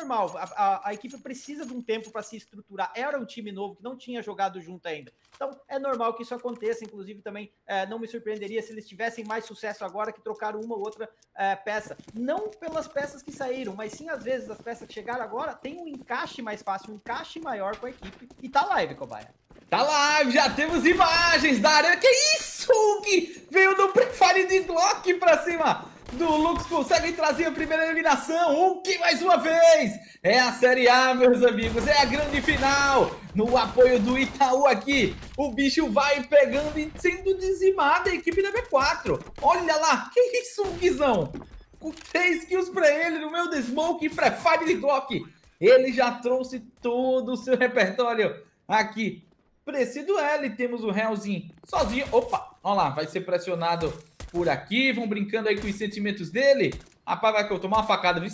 normal. A, a, a equipe precisa de um tempo para se estruturar. Era um time novo que não tinha jogado junto ainda. Então é normal que isso aconteça. Inclusive, também é, não me surpreenderia se eles tivessem mais sucesso agora que trocaram uma ou outra é, peça. Não pelas peças que saíram, mas sim, às vezes, as peças que chegaram agora têm um encaixe mais fácil, um encaixe maior com a equipe. E tá live, Cobaia. Tá live, já temos imagens da área. Que isso, que veio do Prefire de Glock pra cima do Lux. Consegue trazer a primeira eliminação. O que mais uma vez? É a Série A, meus amigos. É a grande final. No apoio do Itaú aqui. O bicho vai pegando e sendo dizimada a equipe da B4. Olha lá. Que isso, Guizão? Com 3 kills pra ele no meio do Smoke e Prefire de Glock. Ele já trouxe todo o seu repertório aqui para esse duelo. temos o Hellzinho sozinho. Opa, olha lá, vai ser pressionado por aqui. Vão brincando aí com os sentimentos dele. Rapaz, vai tomar uma facada, viu?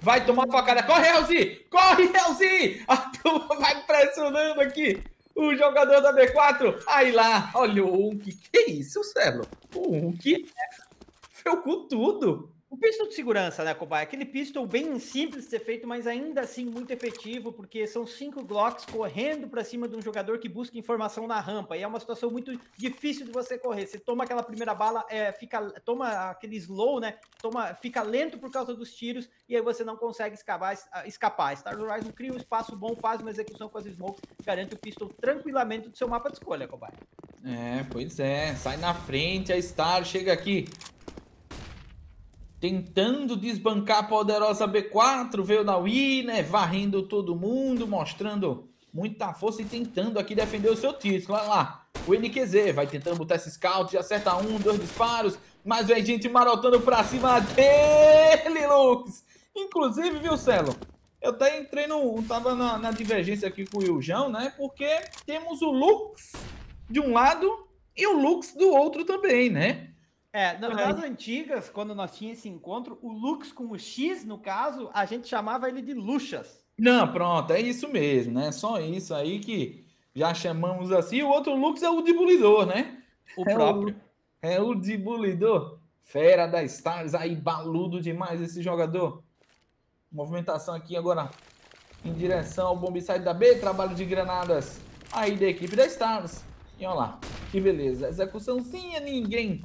Vai tomar uma facada. Corre, Hellzinho! Corre, Hellzinho! A turma vai pressionando aqui o jogador da B4. Aí lá, olha o Unk. Que isso, Celo? O Unk foi com tudo. O pistol de segurança, né, Cobai? Aquele pistol bem simples de ser feito, mas ainda assim muito efetivo, porque são cinco Glocks correndo para cima de um jogador que busca informação na rampa. E é uma situação muito difícil de você correr. Você toma aquela primeira bala, é, fica, toma aquele slow, né? Toma, fica lento por causa dos tiros, e aí você não consegue escapar. escapar. Star Horizon cria um espaço bom, faz uma execução com as smokes, garante o pistol tranquilamente do seu mapa de escolha, Cobai. É, pois é. Sai na frente, a Star chega aqui tentando desbancar a poderosa B4, veio da Wii, né, varrendo todo mundo, mostrando muita força e tentando aqui defender o seu título. Olha lá, o NQZ vai tentando botar esse scout, acerta um, dois disparos, mas vem gente marotando pra cima dele, Lux. Inclusive, viu, Celo? Eu até entrei no. tava na, na divergência aqui com o Iljão, né? Porque temos o Lux de um lado e o Lux do outro também, né? É, nas antigas, quando nós tínhamos esse encontro, o Lux com o X, no caso, a gente chamava ele de Luxas. Não, pronto, é isso mesmo, né? Só isso aí que já chamamos assim. O outro Lux é o debulidor, né? O é próprio. O, é o debulidor. Fera da Stars, aí baludo demais esse jogador. Movimentação aqui agora em direção ao bombsite da B, trabalho de granadas aí da equipe da Stars. E olha lá, que beleza. Execuçãozinha, ninguém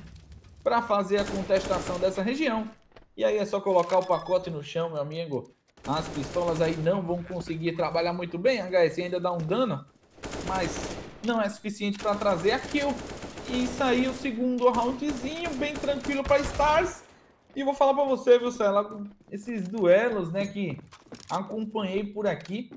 para fazer a contestação dessa região. E aí é só colocar o pacote no chão, meu amigo. As pistolas aí não vão conseguir trabalhar muito bem. A HS ainda dá um dano, mas não é suficiente para trazer a kill. E sair o segundo roundzinho bem tranquilo para Stars. E vou falar para você, viu, Cela, esses duelos, né, que acompanhei por aqui.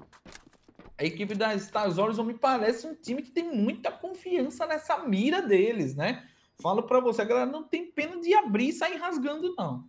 A equipe da Stars Horizon me parece um time que tem muita confiança nessa mira deles, né? Falo para você, a galera não tem pena de abrir e sair rasgando, não.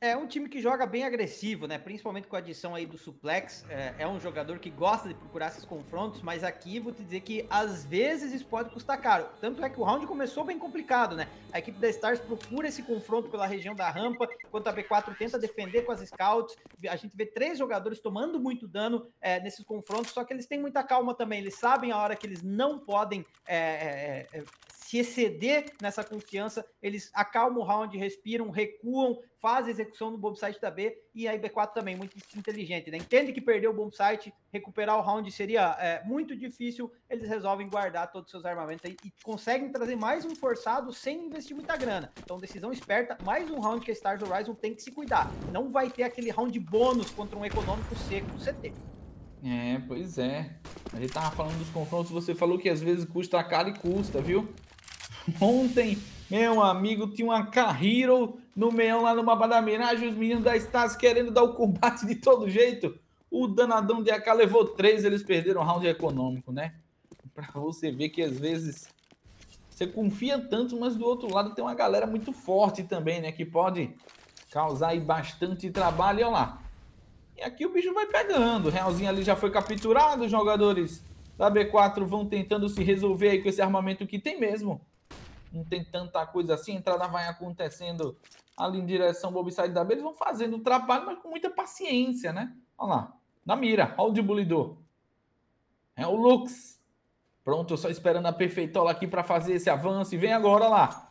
É um time que joga bem agressivo, né? Principalmente com a adição aí do Suplex. É, é, um jogador que gosta de procurar esses confrontos, mas aqui vou te dizer que às vezes isso pode custar caro. Tanto é que o round começou bem complicado, né? A equipe da Stars procura esse confronto pela região da rampa, enquanto a B4 tenta defender com as scouts. A gente vê três jogadores tomando muito dano é, nesses confrontos, só que eles têm muita calma também. Eles sabem a hora que eles não podem é, é, é se exceder nessa confiança, eles acalmam o round, respiram, recuam, fazem execução no bombsite da B e a B4 também, muito inteligente, né? Entende que perdeu o bombsite, recuperar o round seria é, muito difícil, eles resolvem guardar todos os seus armamentos aí, e conseguem trazer mais um forçado sem investir muita grana. Então, decisão esperta, mais um round que a Stars Horizon tem que se cuidar. Não vai ter aquele round bônus contra um econômico seco do CT. É, pois é. A gente tava falando dos confrontos, você falou que às vezes custa caro e custa, viu? Ontem, meu amigo, tinha uma Carriro no meião lá numa badamiragem, os meninos da Stars querendo dar o combate de todo jeito. O danadão de AK levou três, eles perderam o round econômico, né? Pra você ver que às vezes você confia tanto, mas do outro lado tem uma galera muito forte também, né? Que pode causar aí bastante trabalho. E olha lá. E aqui o bicho vai pegando. O Realzinho ali já foi capturado. Os jogadores da B4 vão tentando se resolver aí com esse armamento que tem mesmo não tem tanta coisa assim, a entrada vai acontecendo ali em direção ao Bobside da B, eles vão fazendo o trabalho, mas com muita paciência, né? Olha lá, na mira, olha o debulidor. É o Lux. Pronto, só esperando a perfeitola aqui para fazer esse avanço. E vem agora lá.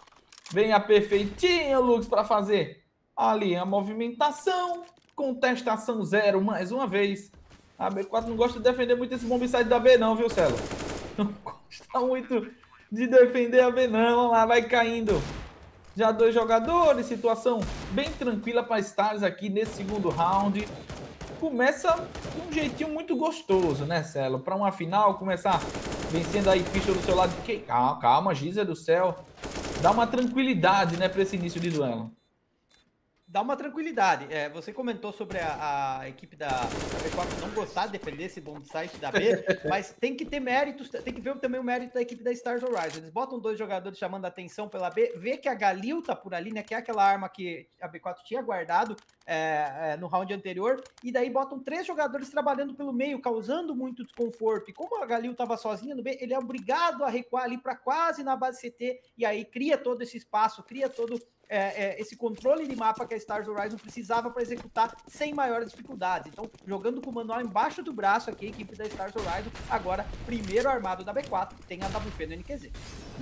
Vem a perfeitinha, Lux, para fazer ali a movimentação. Contestação zero, mais uma vez. A B4 não gosta de defender muito esse bombsite da B não, viu, Celo? Não gosta muito de defender a B não. Lá vai caindo. Já dois jogadores, situação bem tranquila para Stars aqui nesse segundo round. Começa de um jeitinho muito gostoso, né, Celo? Para uma final, começar vencendo aí pista do seu lado. Calma, Giza do céu. Dá uma tranquilidade, né, para esse início de duelo dá uma tranquilidade. É, você comentou sobre a, a equipe da, B4 não gostar de defender esse bom site da B, mas tem que ter méritos, tem que ver também o mérito da equipe da Stars Horizon. Eles botam dois jogadores chamando a atenção pela B, vê que a Galil tá por ali, né? Que é aquela arma que a B4 tinha guardado é, é, no round anterior, e daí botam três jogadores trabalhando pelo meio, causando muito desconforto. E como a Galil tava sozinha no B, ele é obrigado a recuar ali para quase na base CT, e aí cria todo esse espaço, cria todo é, é, esse controle de mapa que a Stars Horizon precisava para executar sem maiores dificuldades. Então, jogando com o manual embaixo do braço aqui, a equipe da Stars Horizon, agora primeiro armado da B4, tem a WP no NQZ.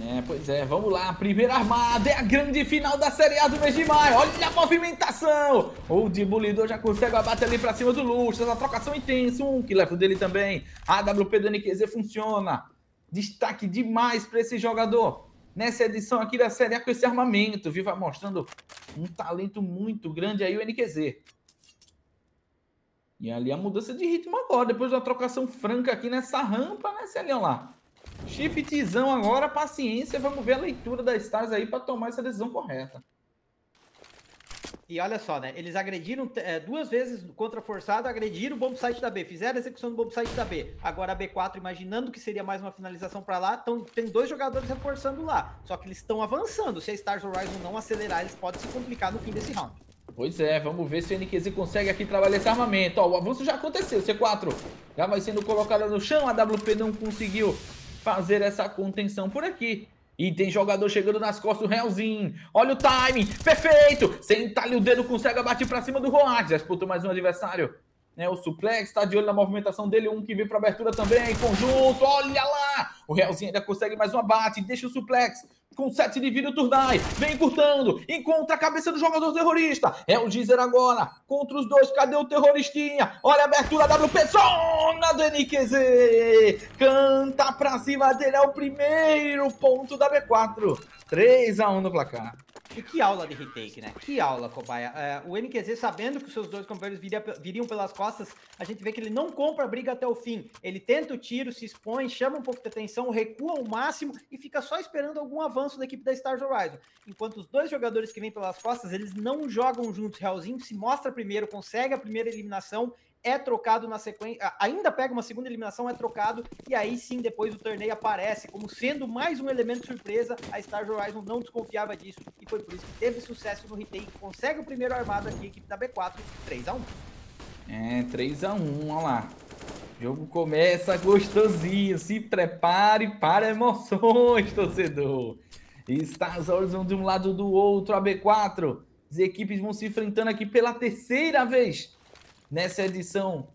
É, pois é, vamos lá, primeiro armado, é a grande final da Série A do mês de maio, olha a movimentação! O Demolidor já consegue abater ali pra cima do Lustres, a trocação intensa, um que leva dele também, a WP do NQZ funciona, destaque demais para esse jogador nessa edição aqui da Série A com esse armamento, viu? Vai mostrando um talento muito grande aí o NQZ. E ali a mudança de ritmo agora, depois da trocação franca aqui nessa rampa, né, Celião lá? Shiftzão agora, paciência, vamos ver a leitura das stars aí para tomar essa decisão correta. E olha só, né? Eles agrediram é, duas vezes contra forçado, agrediram o bomb site da B, fizeram a execução do bomb site da B. Agora a B4, imaginando que seria mais uma finalização para lá, tão, tem dois jogadores reforçando lá. Só que eles estão avançando. Se a Stars Horizon não acelerar, eles podem se complicar no fim desse round. Pois é, vamos ver se o NQZ consegue aqui trabalhar esse armamento. Ó, o avanço já aconteceu, C4 já vai sendo colocado no chão, a WP não conseguiu fazer essa contenção por aqui. E tem jogador chegando nas costas do Realzinho. Olha o timing. Perfeito. Senta ali o dedo, consegue abater pra cima do Roax. Já disputou mais um adversário. Né, o Suplex está de olho na movimentação dele. Um que vem para abertura também. Conjunto. Olha lá. O Realzinho ainda consegue mais um abate. Deixa o Suplex com 7 de vida o Turnai, vem encurtando, encontra a cabeça do jogador terrorista, é o Gizer agora, contra os dois, cadê o terroristinha? Olha a abertura WP, zona do NQZ, canta pra cima dele, é o primeiro ponto da B4, 3 a 1 no placar. E que aula de retake, né? Que aula, cobaia. É, o NQZ, sabendo que os seus dois companheiros viria, viriam pelas costas, a gente vê que ele não compra a briga até o fim. Ele tenta o tiro, se expõe, chama um pouco de atenção, recua ao máximo e fica só esperando algum avanço da equipe da Stars Horizon. Enquanto os dois jogadores que vêm pelas costas, eles não jogam juntos. Realzinho se mostra primeiro, consegue a primeira eliminação é trocado na sequência, ainda pega uma segunda eliminação, é trocado, e aí sim depois o torneio aparece como sendo mais um elemento surpresa. A Star Horizon não desconfiava disso e foi por isso que teve sucesso no retake, consegue o primeiro armado aqui, equipe da B4, 3x1. É, 3x1, olha lá. O jogo começa gostosinho, se prepare para emoções, torcedor. Stars Horizon de um lado do outro, a B4. As equipes vão se enfrentando aqui pela terceira vez nessa edição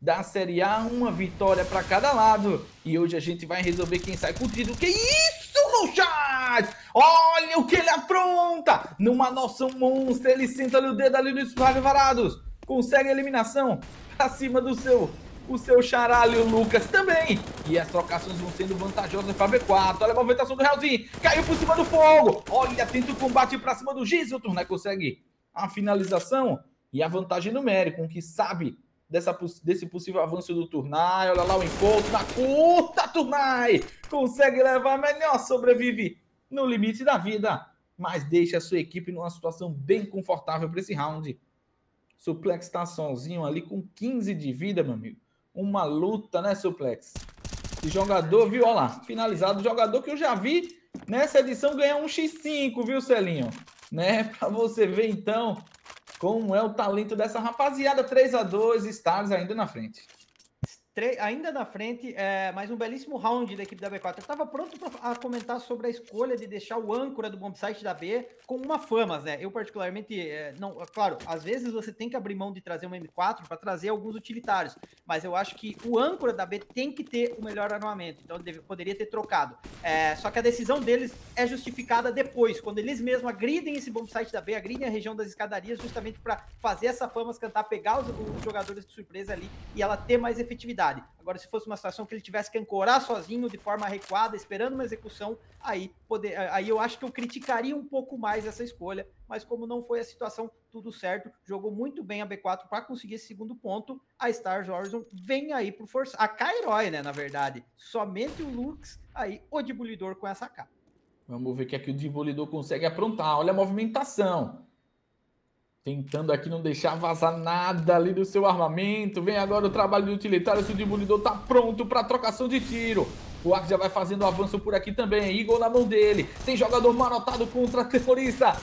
da Série A, uma vitória para cada lado. E hoje a gente vai resolver quem sai com. Que isso, Luchas? Olha o que ele apronta! Numa noção monstro, ele senta ali o dedo ali nos varados. Consegue a eliminação acima do seu o seu charalho Lucas também. E as trocações vão sendo vantajosas para B4. Olha a movimentação do Realzinho. Caiu por cima do fogo. Olha, tenta o combate para cima do Giz. O Turner consegue a finalização e a vantagem numérica, um que sabe dessa, desse possível avanço do Turnai. Olha lá o encontro na curta, Turnai! Consegue levar melhor, sobrevive no limite da vida, mas deixa a sua equipe numa situação bem confortável para esse round. Suplex está sozinho ali com 15 de vida, meu amigo. Uma luta, né, Suplex? Esse jogador, viu? Olha lá, finalizado. Jogador que eu já vi nessa edição ganhar um X5, viu, Celinho? Né? Para você ver, então, como é o talento dessa rapaziada. 3 a 2 Stars ainda na frente. Ainda na frente, é, mais um belíssimo round da equipe da B4. Eu estava pronto para comentar sobre a escolha de deixar o âncora do bombsite da B com uma famas, né? Eu, particularmente, é, não, é claro, às vezes você tem que abrir mão de trazer uma M4 para trazer alguns utilitários, mas eu acho que o âncora da B tem que ter o melhor armamento, então deve, poderia ter trocado. É, só que a decisão deles é justificada depois, quando eles mesmos agridem esse bombsite da B, agridem a região das escadarias, justamente para fazer essa famas cantar, pegar os, os jogadores de surpresa ali e ela ter mais efetividade. Agora, se fosse uma situação que ele tivesse que ancorar sozinho de forma recuada, esperando uma execução, aí, poder, aí eu acho que eu criticaria um pouco mais essa escolha. Mas como não foi a situação, tudo certo. Jogou muito bem a B4 para conseguir esse segundo ponto. A Stars Horizon vem aí por forçar. A Kairoy, né, na verdade. Somente o Lux aí, o debulidor com essa K. Vamos ver o que é que o debulidor consegue aprontar. Olha a movimentação. Tentando aqui não deixar vazar nada ali do seu armamento. Vem agora o trabalho do utilitário. Se o demolidor tá pronto para trocação de tiro. O Ark já vai fazendo avanço por aqui também. Eagle na mão dele. Tem jogador marotado contra terrorista.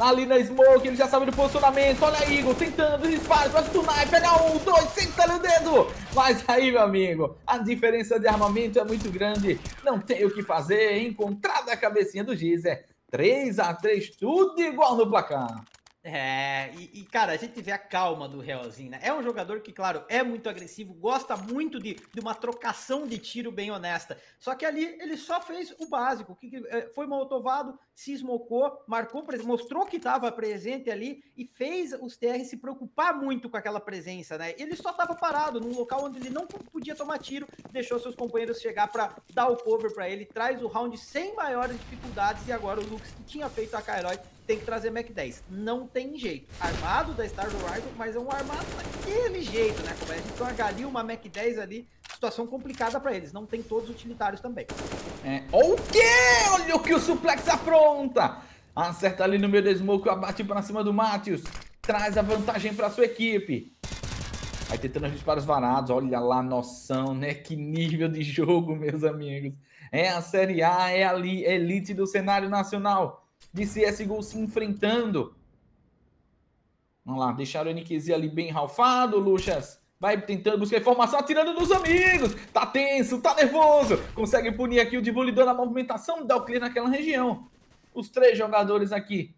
Ali na smoke, ele já sabe do posicionamento. Olha aí, Eagle tentando disparo. Vai stunar, pega um, dois, senta no dedo. Mas aí, meu amigo, a diferença de armamento é muito grande. Não tem o que fazer. Encontrada a cabecinha do Gizer. 3 a 3 tudo igual no placar. É, e, e, cara, a gente vê a calma do Realzinho, né? É um jogador que, claro, é muito agressivo, gosta muito de, de uma trocação de tiro bem honesta. Só que ali ele só fez o básico, que, que é, foi molotovado, se esmocou, marcou, mostrou que estava presente ali e fez os TR se preocupar muito com aquela presença, né? Ele só estava parado num local onde ele não podia tomar tiro, deixou seus companheiros chegar para dar o cover para ele, traz o round sem maiores dificuldades e agora o Lux que tinha feito a Kairoy tem que trazer Mac 10. Não tem jeito. Armado da Star Horizon, mas é um armado daquele jeito, né? Como a gente tem uma Galil, uma Mac 10 ali, situação complicada para eles. Não tem todos os utilitários também. É, o quê? Olha o que o Suplex apronta! Acerta ali no meio do smoke, abate para cima do Matheus. Traz a vantagem para sua equipe. Aí tentando os disparos varados. Olha lá a noção, né? Que nível de jogo, meus amigos. É a Série A, é a elite do cenário nacional de CSGO se enfrentando. Vamos lá, deixaram o NQZ ali bem ralfado, Luxas. Vai tentando buscar informação, atirando nos amigos. Tá tenso, tá nervoso. Consegue punir aqui o Debulidor na movimentação, dá o clear naquela região. Os três jogadores aqui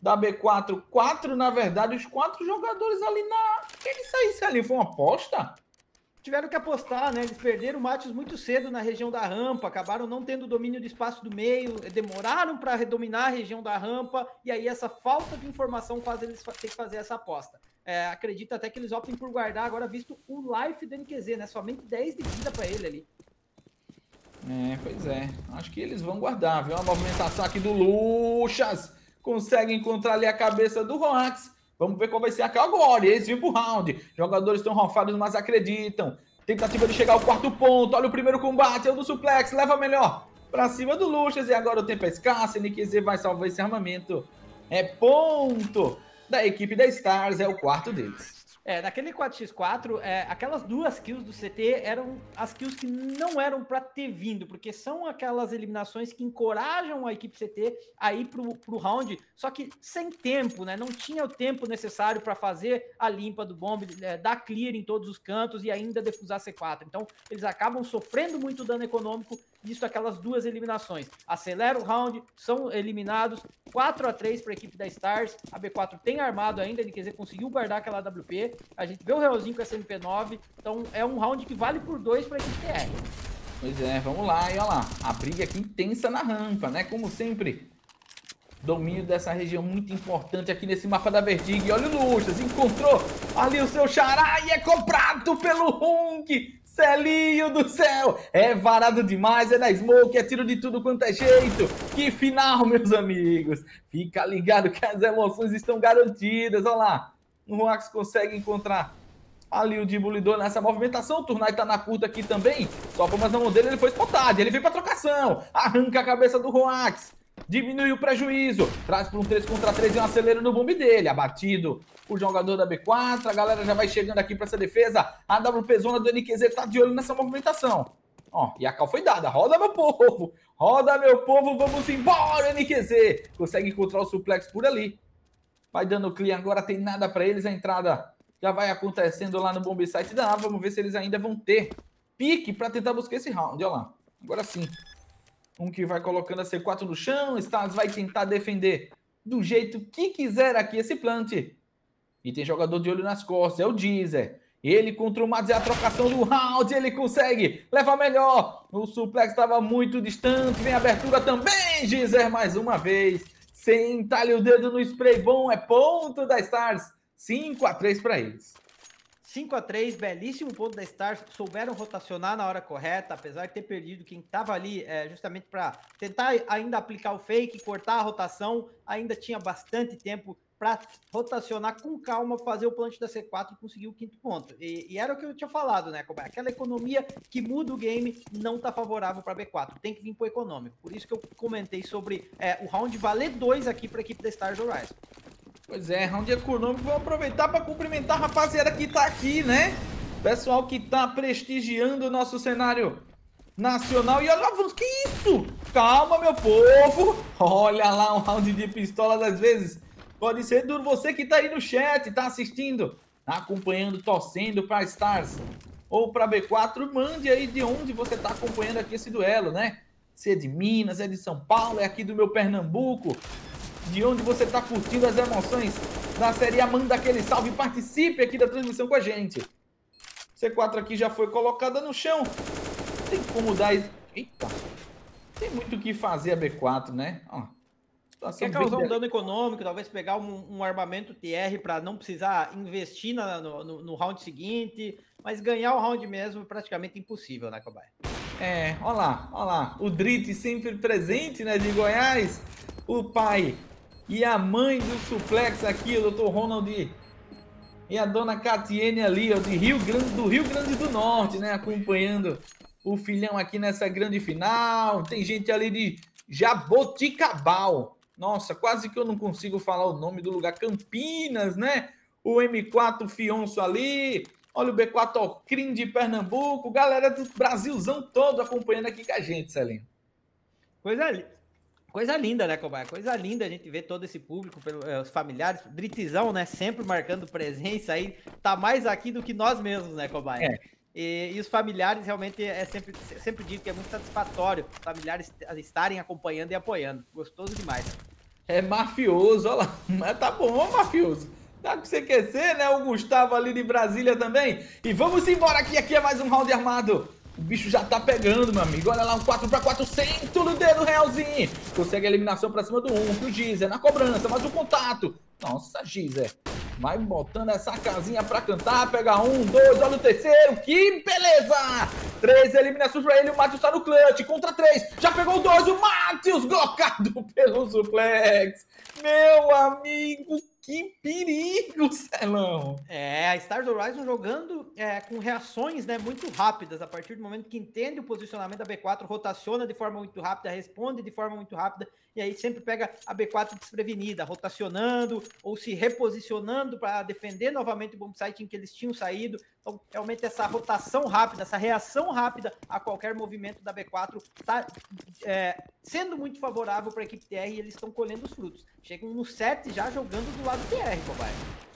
da B4, quatro na verdade, os quatro jogadores ali na... Ele saísse ali, foi uma aposta? Tiveram que apostar, né? Eles perderam o muito cedo na região da rampa, acabaram não tendo domínio do espaço do meio, demoraram para redominar a região da rampa, e aí essa falta de informação faz eles ter que fazer essa aposta. É, acredito até que eles optem por guardar agora, visto o life do NQZ, né? Somente 10 de vida para ele ali. É, pois é. Acho que eles vão guardar, viu? A movimentação aqui do Luxas. Consegue encontrar ali a cabeça do Roax. Vamos ver qual vai ser a agora. Eles vêm pro round. Jogadores estão rofados, mas acreditam. Tentativa de chegar ao quarto ponto. Olha o primeiro combate. É o do suplex. Leva melhor. Pra cima do Luxas. E agora o tempo é escasso. NQZ vai salvar esse armamento. É ponto da equipe da Stars. É o quarto deles. É, naquele 4x4, é, aquelas duas kills do CT eram as kills que não eram para ter vindo, porque são aquelas eliminações que encorajam a equipe CT a ir pro, pro round, só que sem tempo, né? Não tinha o tempo necessário para fazer a limpa do bomb, é, dar clear em todos os cantos e ainda defusar C4. Então, eles acabam sofrendo muito dano econômico, visto aquelas duas eliminações. Acelera o round, são eliminados, 4 a 3 para a equipe da Stars. A B4 tem armado ainda, quer dizer, conseguiu guardar aquela WP. A gente vê o Realzinho com essa MP9. Então é um round que vale por dois para a equipe TR. Pois é, vamos lá. E olha lá, a briga aqui intensa na rampa, né? Como sempre, domínio dessa região muito importante aqui nesse mapa da Vertig. Olha o Luxas, encontrou ali o seu xará e é comprado pelo Hunk. Celinho do céu, é varado demais, é na smoke, é tiro de tudo quanto é jeito. Que final, meus amigos. Fica ligado que as emoções estão garantidas, olha lá o Roax consegue encontrar ali o Dibulidor nessa movimentação. O Turnai tá na curta aqui também. Só por mais na mão dele, ele foi spotado. Ele veio pra trocação. Arranca a cabeça do Roax. Diminui o prejuízo. Traz para um 3 contra 3 e um acelero no bombe dele. Abatido o jogador da B4. A galera já vai chegando aqui para essa defesa. A WP Zona do NQZ tá de olho nessa movimentação. Ó, e a cal foi dada. Roda, meu povo. Roda, meu povo. Vamos embora, NQZ. Consegue encontrar o suplex por ali. Vai dando clear, agora tem nada para eles. A entrada já vai acontecendo lá no Bombsite da A. Vamos ver se eles ainda vão ter pique para tentar buscar esse round. Olha lá. Agora sim. Um que vai colocando a C4 no chão. Stars vai tentar defender do jeito que quiser aqui esse plant. E tem jogador de olho nas costas. É o Deezer. Ele contra o Mads é a trocação do round. Ele consegue levar melhor. O suplex estava muito distante. Vem abertura também. Deezer mais uma vez. Senta-lhe o dedo no spray bom. É ponto da Stars. 5 a 3 para eles. 5 a 3 belíssimo ponto da Stars. Souberam rotacionar na hora correta, apesar de ter perdido quem estava ali é, justamente para tentar ainda aplicar o fake, cortar a rotação. Ainda tinha bastante tempo para rotacionar com calma, fazer o plant da C4 e conseguir o quinto ponto. E, e, era o que eu tinha falado, né? Aquela economia que muda o game não tá favorável para B4. Tem que vir pro econômico. Por isso que eu comentei sobre é, o round valer 2 aqui para a equipe da Stars Horizon. Pois é, round econômico. Vou aproveitar para cumprimentar a rapaziada que tá aqui, né? Pessoal que tá prestigiando o nosso cenário nacional. E olha, que isso? Calma, meu povo. Olha lá um round de pistola das vezes. Pode ser duro você que tá aí no chat, tá assistindo, tá acompanhando, torcendo para Stars ou para B4. Mande aí de onde você tá acompanhando aqui esse duelo, né? Se é de Minas, é de São Paulo, é aqui do meu Pernambuco de onde você está curtindo as emoções da série A. Manda aquele salve, participe aqui da transmissão com a gente. C4 aqui já foi colocada no chão. Tem como dar... Eita! Tem muito o que fazer a B4, né? Ó, Quer causar um dano econômico, talvez pegar um, um armamento TR para não precisar investir na, no, no, no, round seguinte, mas ganhar o round mesmo é praticamente impossível, né, Cobaia? É, olha lá, olha lá, o Drit sempre presente, né, de Goiás, o pai e a mãe do suplex aqui, o Dr. Ronald e a dona Catiene ali, ó, de Rio Grande, do Rio Grande do Norte, né? Acompanhando o filhão aqui nessa grande final. Tem gente ali de Jaboticabal. Nossa, quase que eu não consigo falar o nome do lugar. Campinas, né? O M4 Fionço ali. Olha o B4 Ocrim de Pernambuco. Galera do Brasilzão todo acompanhando aqui com a gente, Celinho. Coisa ali. Coisa linda, né, Cobaia? Coisa linda a gente ver todo esse público, é, os familiares, Dritizão, né? Sempre marcando presença aí. Tá mais aqui do que nós mesmos, né, Cobaia? É. E, e, os familiares realmente é sempre, sempre digo que é muito satisfatório os familiares estarem acompanhando e apoiando. Gostoso demais. É mafioso, olha lá. Mas tá bom, mafioso. Tá que você quer ser, né? O Gustavo ali de Brasília também. E vamos embora aqui, aqui é mais um round armado. O bicho já tá pegando, meu amigo. Olha lá, um 4 para 400 no dedo, Realzinho. Consegue a eliminação pra cima do 1. Um, o Gizer na cobrança, mais um contato. Nossa, Gizer. Vai botando essa casinha pra cantar. Pega um, dois, olha o terceiro. Que beleza! Três eliminações pra ele. O Matheus tá no clutch. Contra três. Já pegou dois. O Matheus glocado pelo suplex. Meu amigo, que perigo, Celão! É, a Stars Horizon jogando é, com reações né, muito rápidas. A partir do momento que entende o posicionamento da B4, rotaciona de forma muito rápida, responde de forma muito rápida, e aí sempre pega a B4 desprevenida, rotacionando ou se reposicionando para defender novamente o bombsite em que eles tinham saído. Então, realmente, essa rotação rápida, essa reação rápida a qualquer movimento da B4 está é, sendo muito favorável para a equipe TR e eles estão colhendo os frutos. Chegam no 7 já jogando do lado TR, cobai.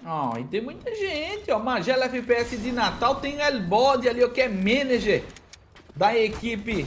Ó, oh, e tem muita gente, ó. Magela FPS de Natal tem o Elbode ali, ó, que é manager da equipe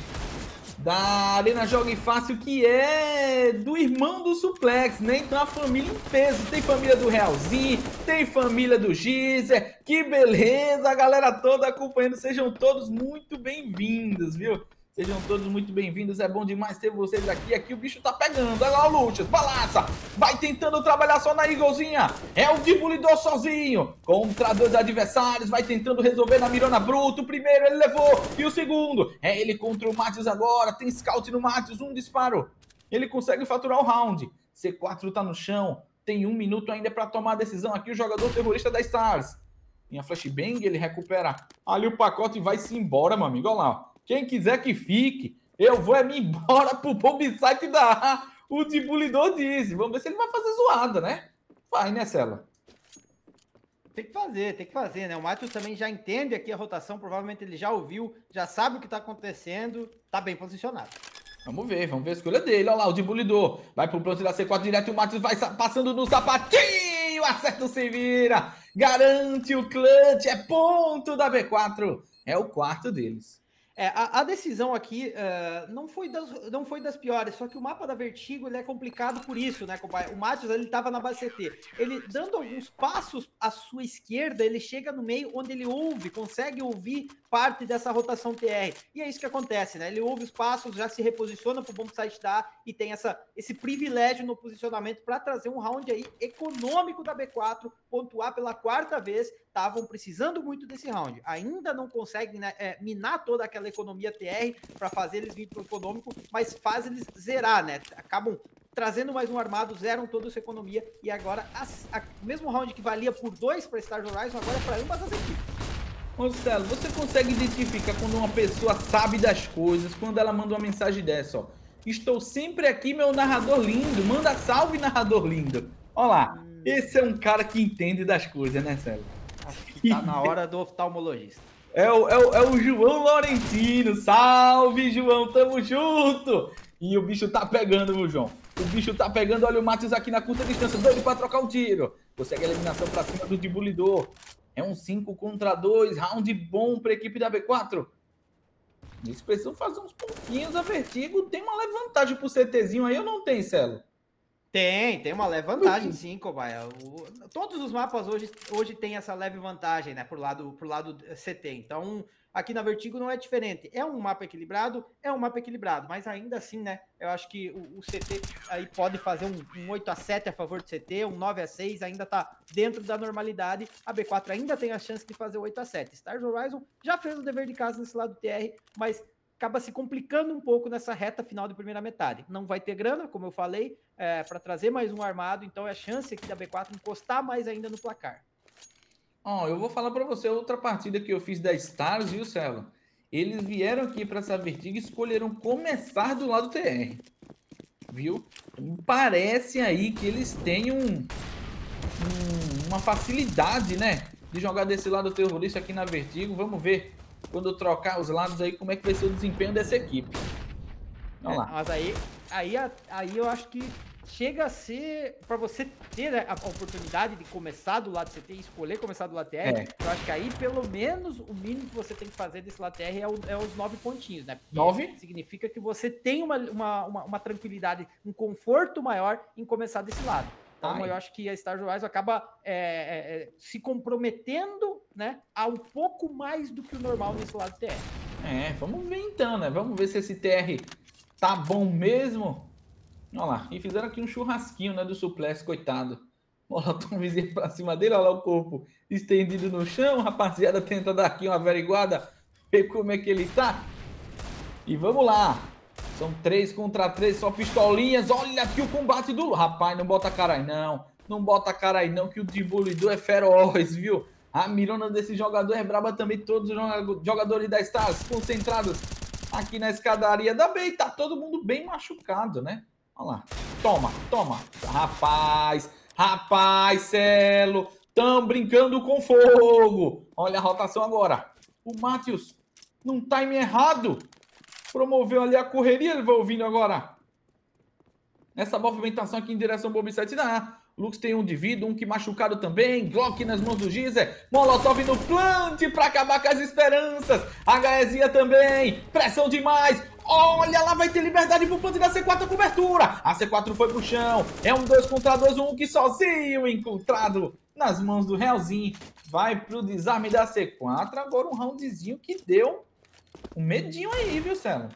da Arena Jogue Fácil, que é do irmão do Suplex, né? Então a família em peso. Tem família do Realzinho, tem família do Gizer. Que beleza, a galera toda acompanhando. Sejam todos muito bem-vindos, viu? Sejam todos muito bem-vindos, é bom demais ter vocês aqui. Aqui o bicho tá pegando. Olha lá o Lucius, balança. Vai tentando trabalhar só na Eaglezinha. É o demolidor sozinho. Contra dois adversários, vai tentando resolver na Mirona Bruto. O primeiro ele levou e o segundo. É ele contra o Matheus agora. Tem scout no Matheus, um disparo. Ele consegue faturar o round. C4 tá no chão. Tem um minuto ainda para tomar a decisão aqui o jogador terrorista da Stars. Tem a flashbang, ele recupera ali o pacote e vai-se embora, meu amigo. Olha lá, quem quiser que fique, eu vou é me embora pro Bombsite da O debulidor disse. Vamos ver se ele vai fazer zoada, né? Vai, né, Cela? Tem que fazer, tem que fazer, né? O Matheus também já entende aqui a rotação, provavelmente ele já ouviu, já sabe o que tá acontecendo, tá bem posicionado. Vamos ver, vamos ver a escolha dele. Olha lá, o debulidor. Vai pro plano da C4 direto e o Matheus vai passando no sapatinho. Acerta o se vira. garante o clutch, é ponto da B4. É o quarto deles. É, a, a, decisão aqui uh, não, foi das, não foi das piores, só que o mapa da Vertigo ele é complicado por isso, né, compadre? O Matheus ele estava na base CT. Ele dando alguns passos à sua esquerda, ele chega no meio onde ele ouve, consegue ouvir parte dessa rotação TR. E é isso que acontece, né? Ele ouve os passos, já se reposiciona para o bombsite dar e tem essa, esse privilégio no posicionamento para trazer um round aí econômico da B4, pontuar pela quarta vez. Estavam precisando muito desse round. Ainda não conseguem né, é, minar toda aquela economia TR para fazer eles vir para o econômico, mas faz eles zerar, né? Acabam trazendo mais um armado, zeram toda essa economia e agora o mesmo round que valia por dois para Star Horizon, agora é para ambas as equipes. Marcelo, você consegue identificar quando uma pessoa sabe das coisas, quando ela manda uma mensagem dessa, ó. Estou sempre aqui, meu narrador lindo. Manda salve, narrador lindo. Olha lá. Hum. Esse é um cara que entende das coisas, né, Celo? Acho que tá na hora do oftalmologista. É o, é, o, é o João Laurentino. Salve, João. Tamo junto. E o bicho tá pegando, meu João. O bicho tá pegando. Olha o Matheus aqui na curta distância. Doido pra trocar o um tiro. Consegue a eliminação pra cima do Dibulidor. É um 5 contra 2, round bom para a equipe da B4. Eles precisam fazer uns pontinhos. A Vertigo tem uma leve vantagem pro CTzinho aí, ou não tem, Celo? Tem, tem uma leve vantagem sim, Cobaia. O, todos os mapas hoje, hoje tem essa leve vantagem, né, pro lado, pro lado CT. Então, Aqui na Vertigo não é diferente. É um mapa equilibrado, é um mapa equilibrado, mas ainda assim, né? Eu acho que o, o CT aí pode fazer um, um 8 a 7 a favor do CT, um 9 a 6 ainda tá dentro da normalidade. A B4 ainda tem a chance de fazer 8 a 7 Stars Horizon já fez o dever de casa nesse lado do TR, mas acaba se complicando um pouco nessa reta final de primeira metade. Não vai ter grana, como eu falei, é, para trazer mais um armado, então é a chance aqui da B4 encostar mais ainda no placar. Ó, oh, eu vou falar para você outra partida que eu fiz da Stars, viu, Celo? Eles vieram aqui para essa Vertigo e escolheram começar do lado TR. Viu? Parece aí que eles têm um, um, uma facilidade, né? De jogar desse lado terrorista aqui na Vertigo. Vamos ver quando trocar os lados aí como é que vai ser o desempenho dessa equipe. Vamos é, lá. Mas aí, aí, aí eu acho que chega a ser para você ter a oportunidade de começar do lado CT e escolher começar do lado TR, é. eu acho que aí pelo menos o mínimo que você tem que fazer desse lado TR é, o, é os nove pontinhos, né? Porque nove significa que você tem uma, uma, uma, uma, tranquilidade, um conforto maior em começar desse lado. Então Ai. eu acho que a Star Wars acaba é, é, é, se comprometendo, né, a um pouco mais do que o normal nesse lado TR. É, vamos ver então, né? Vamos ver se esse TR tá bom mesmo Olha lá, e fizeram aqui um churrasquinho, né, do suplex, coitado. Molotov vizinho pra cima dele, olha lá o corpo estendido no chão, rapaziada tenta dar aqui uma averiguada, ver como é que ele tá. E vamos lá, são três contra três, só pistolinhas, olha aqui o combate do... Rapaz, não bota cara aí não, não bota cara aí não, que o demolidor é feroz, viu? A mirona desse jogador é braba também, todos os jogadores da Stars concentrados aqui na escadaria da B, tá todo mundo bem machucado, né? Olha lá. Toma, toma. Rapaz, rapaz, Celo. Tão brincando com fogo. Olha a rotação agora. O Matheus, num time errado, promoveu ali a correria. Ele vai ouvindo agora. Essa movimentação aqui em direção ao Bob 7 dá. Lux tem um de vida, um que machucado também. Glock nas mãos do Gizer. Molotov no plante para acabar com as esperanças. HSia também. Pressão demais. Olha lá, vai ter liberdade pro ponto da C4 cobertura. A C4 foi pro chão. É um 2 contra 2, um que sozinho encontrado nas mãos do Realzinho. Vai pro desarme da C4. Agora um roundzinho que deu um medinho aí, viu, Celo?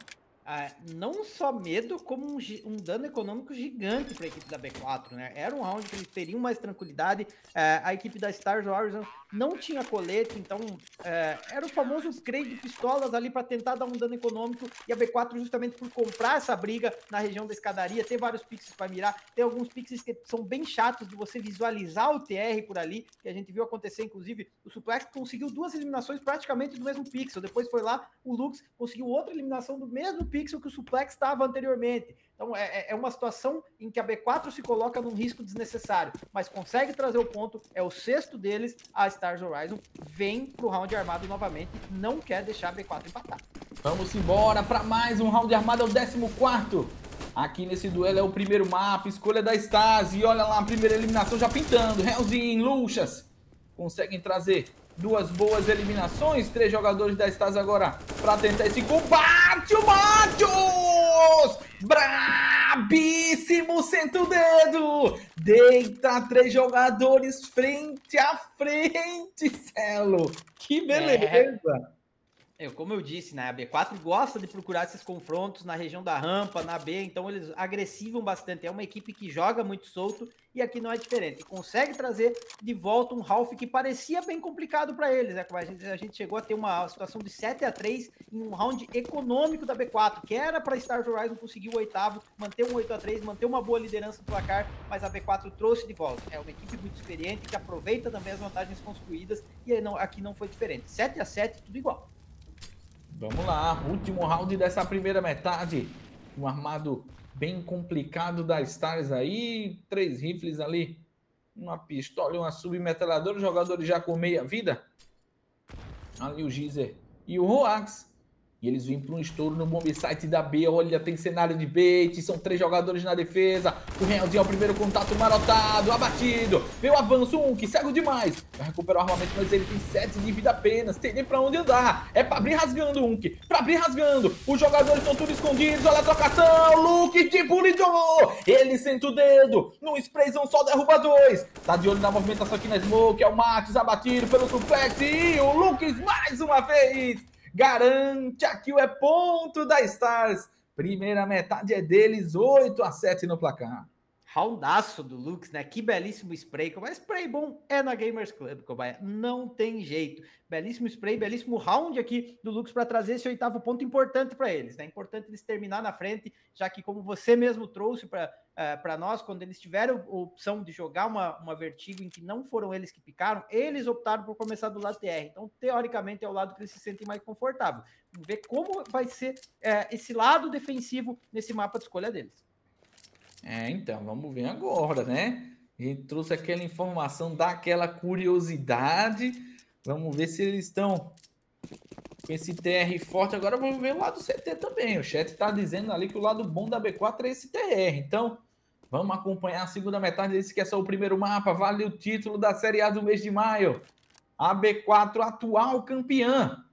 Ah, não só medo, como um, um dano econômico gigante para a equipe da B4, né? Era um round que eles teriam mais tranquilidade. É, a equipe da Stars Horizon não tinha colete, então é, era o famoso de pistolas ali para tentar dar um dano econômico. E a B4, justamente por comprar essa briga na região da escadaria, ter vários pixels para mirar, tem alguns pixels que são bem chatos de você visualizar o TR por ali, que a gente viu acontecer, inclusive, o Suplex conseguiu duas eliminações praticamente do mesmo pixel. Depois foi lá, o Lux conseguiu outra eliminação do mesmo pixel pixel que o suplex estava anteriormente. Então é, é, é uma situação em que a B4 se coloca num risco desnecessário, mas consegue trazer o ponto. É o sexto deles. A Stars Horizon vem pro round armado novamente, não quer deixar a B4 empatar. Vamos embora para mais um round armado, é o 14. Aqui nesse duelo é o primeiro mapa, escolha da Stars. E olha lá, a primeira eliminação já pintando. Hellzinho, Luxas. conseguem trazer duas boas eliminações. Três jogadores da Stars agora para tentar esse combate. O Matios! Brabíssimo, senta o dedo! Deita três jogadores frente a frente, Celo! Que beleza! É. Eu, como eu disse, né, a B4 gosta de procurar esses confrontos na região da rampa, na B, então eles agressivam bastante. É uma equipe que joga muito solto e aqui não é diferente. Consegue trazer de volta um Ralph que parecia bem complicado para eles. Né? A, gente, a gente chegou a ter uma situação de 7 a 3 em um round econômico da B4, que era para Star Horizon conseguir o oitavo, manter um 8 a 3 manter uma boa liderança no placar, mas a B4 trouxe de volta. É uma equipe muito experiente que aproveita também as vantagens construídas e não, aqui não foi diferente. 7 a 7 tudo igual. Vamos lá, último round dessa primeira metade. Um armado bem complicado da Stars aí. Três rifles ali. Uma pistola e uma submetralhadora. Jogadores já com meia vida. Ali o Gizer e o Roax. E eles vêm para um estouro no bomb site da B. Olha, tem cenário de bait. São três jogadores na defesa. O Realzinho é o primeiro contato marotado, abatido. Vem o avanço, um que cego demais. Vai recuperar o armamento, mas ele tem sete de vida apenas. Tem nem para onde andar. É para abrir rasgando, Unk. Para abrir rasgando. Os jogadores estão tudo escondidos. Olha a trocação. Luke de pulidor. Ele senta o dedo. No sprayzão só derruba dois. Tá de olho na movimentação aqui na Smoke. É o Max abatido pelo suplex. E o Lucas mais uma vez garante aqui o é ponto da Stars. Primeira metade é deles, 8 a 7 no placar. Roundaço do Lux, né? Que belíssimo spray. Mas spray bom é na Gamers Club, Cobaia. Não tem jeito. Belíssimo spray, belíssimo round aqui do Lux para trazer esse oitavo ponto importante para eles, né? Importante eles terminar na frente, já que, como você mesmo trouxe para uh, eh, nós, quando eles tiveram a opção de jogar uma, uma vertigo em que não foram eles que picaram, eles optaram por começar do lado TR. Então, teoricamente, é o lado que eles se sentem mais confortável. Vamos ver como vai ser uh, esse lado defensivo nesse mapa de escolha deles. É, então, vamos ver agora, né? A gente trouxe aquela informação daquela curiosidade. Vamos ver se eles estão com esse TR forte. Agora vamos ver o lado CT também. O chat está dizendo ali que o lado bom da B4 é esse TR. Então, vamos acompanhar a segunda metade. Esse que é só o primeiro mapa. Vale o título da Série A do mês de maio. A B4 atual campeã.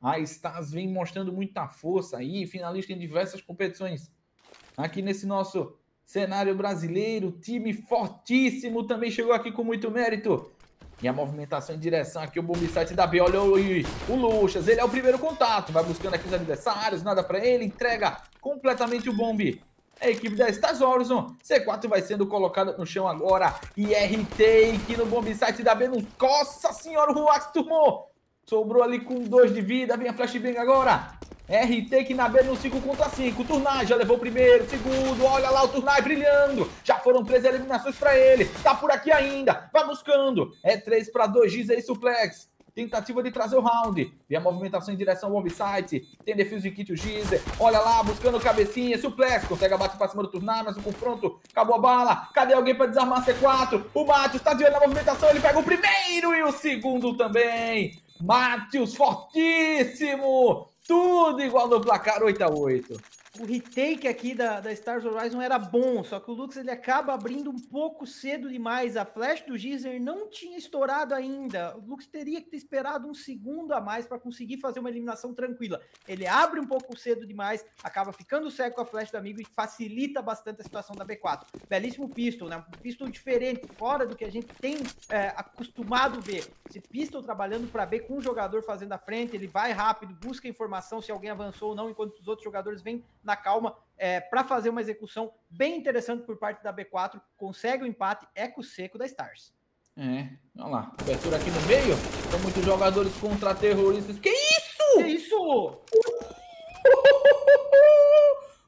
A Stars vem mostrando muita força aí, finalista em diversas competições. Aqui nesse nosso cenário brasileiro, time fortíssimo, também chegou aqui com muito mérito. E a movimentação em direção aqui, o bomb site da B, olha o, o Luxas, ele é o primeiro contato, vai buscando aqui os adversários, nada para ele, entrega completamente o bombe. A equipe da Stars Horizon, C4 vai sendo colocada no chão agora, e R-Take no bomb site da B, nossa senhora, o Ruax turmou, sobrou ali com dois de vida, vem a flashbang agora, RT que na B no 5 contra 5. Turnai já levou o primeiro, segundo. Olha lá o Turnai brilhando. Já foram três eliminações para ele. Tá por aqui ainda. Vai buscando. É 3 para 2. Giz aí, suplex. Tentativa de trazer o round. Vem a movimentação em direção ao site. Tem defesa de kit o Gizer. Olha lá, buscando cabecinha. Suplex. Consegue abater para cima do Turnai, mas o confronto. Acabou a bala. Cadê alguém para desarmar C4? O Matheus tá de olho na movimentação. Ele pega o primeiro e o segundo também. Matheus fortíssimo. Tudo igual no placar 8 a 8 o retake aqui da, da Stars Horizon era bom, só que o Lux ele acaba abrindo um pouco cedo demais. A flash do Geyser não tinha estourado ainda. O Lux teria que ter esperado um segundo a mais para conseguir fazer uma eliminação tranquila. Ele abre um pouco cedo demais, acaba ficando cego com a flash do amigo e facilita bastante a situação da B4. Belíssimo pistol, né? Um pistol diferente, fora do que a gente tem é, acostumado ver. Esse pistol trabalhando para B com o jogador fazendo a frente, ele vai rápido, busca informação se alguém avançou ou não, enquanto os outros jogadores vêm na calma é, para fazer uma execução bem interessante por parte da B4. Consegue o empate, eco seco da Stars. É, olha lá, abertura aqui no meio. São muitos jogadores contra terroristas. Que isso? Que isso?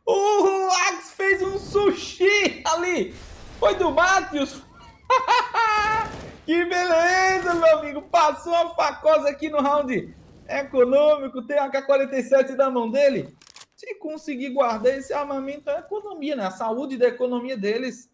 o Axe fez um sushi ali. Foi do Matheus. que beleza, meu amigo. Passou a facosa aqui no round econômico. Tem a K-47 na mão dele. Se conseguir guardar esse armamento, é a economia, né? A saúde da economia deles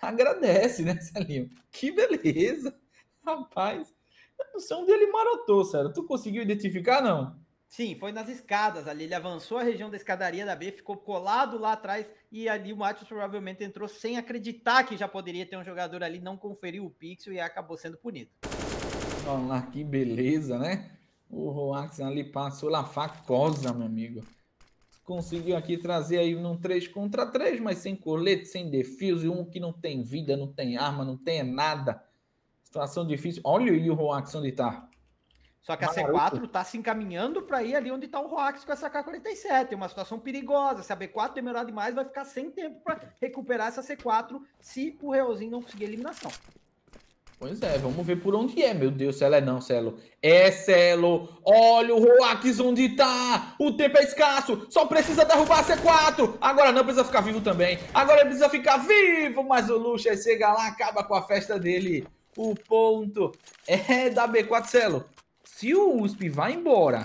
agradece, né, Celinho? Que beleza! Rapaz, eu não sei onde ele marotou, sério. Tu conseguiu identificar, não? Sim, foi nas escadas ali. Ele avançou a região da escadaria da B, ficou colado lá atrás e ali o Matheus provavelmente entrou sem acreditar que já poderia ter um jogador ali, não conferiu o pixel e acabou sendo punido. Olha lá, que beleza, né? O Roax ali passou lá facosa, meu amigo. Conseguiu aqui trazer aí num 3 contra 3, mas sem colete, sem defuse, um que não tem vida, não tem arma, não tem nada. Situação difícil. Olha aí o Roax onde tá. Só que a C4 está se encaminhando para ir ali onde está o Roax com essa K-47. É uma situação perigosa. Se a B4 demorar demais, vai ficar sem tempo para recuperar essa C4 se o Realzinho não conseguir eliminação. Pois é, vamos ver por onde é, meu Deus, Celo é não, Celo. É, Celo, olha o Roax onde tá, o tempo é escasso, só precisa derrubar a C4, agora não precisa ficar vivo também, agora ele precisa ficar vivo, mas o Lucha chega lá, acaba com a festa dele. O ponto é da B4, Celo se o USP vai embora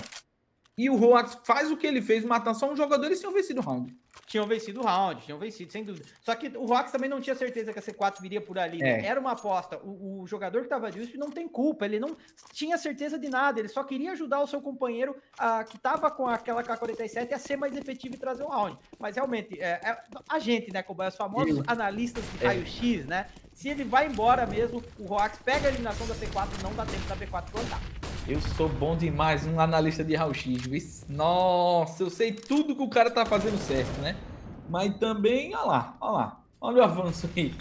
e o Roax faz o que ele fez, matar só um jogador, eles tinham vencido o round. Tinham vencido o round, tinham vencido, sem dúvida. Só que o Roax também não tinha certeza que a C4 viria por ali. Né? É. Era uma aposta. O, o, jogador que tava de USP não tem culpa, ele não tinha certeza de nada, ele só queria ajudar o seu companheiro a, que tava com aquela K-47 a ser mais efetivo e trazer o round. Mas realmente, é, é, a gente, né, como é os famosos analistas de é. raio-x, né? Se ele vai embora mesmo, o Roax pega a eliminação da C4 não dá tempo da B4 plantar. Eu sou bom demais, um analista de raio-x. Nossa, eu sei tudo que o cara tá fazendo certo, né? Mas também, olha lá, olha lá. Olha o avanço aí.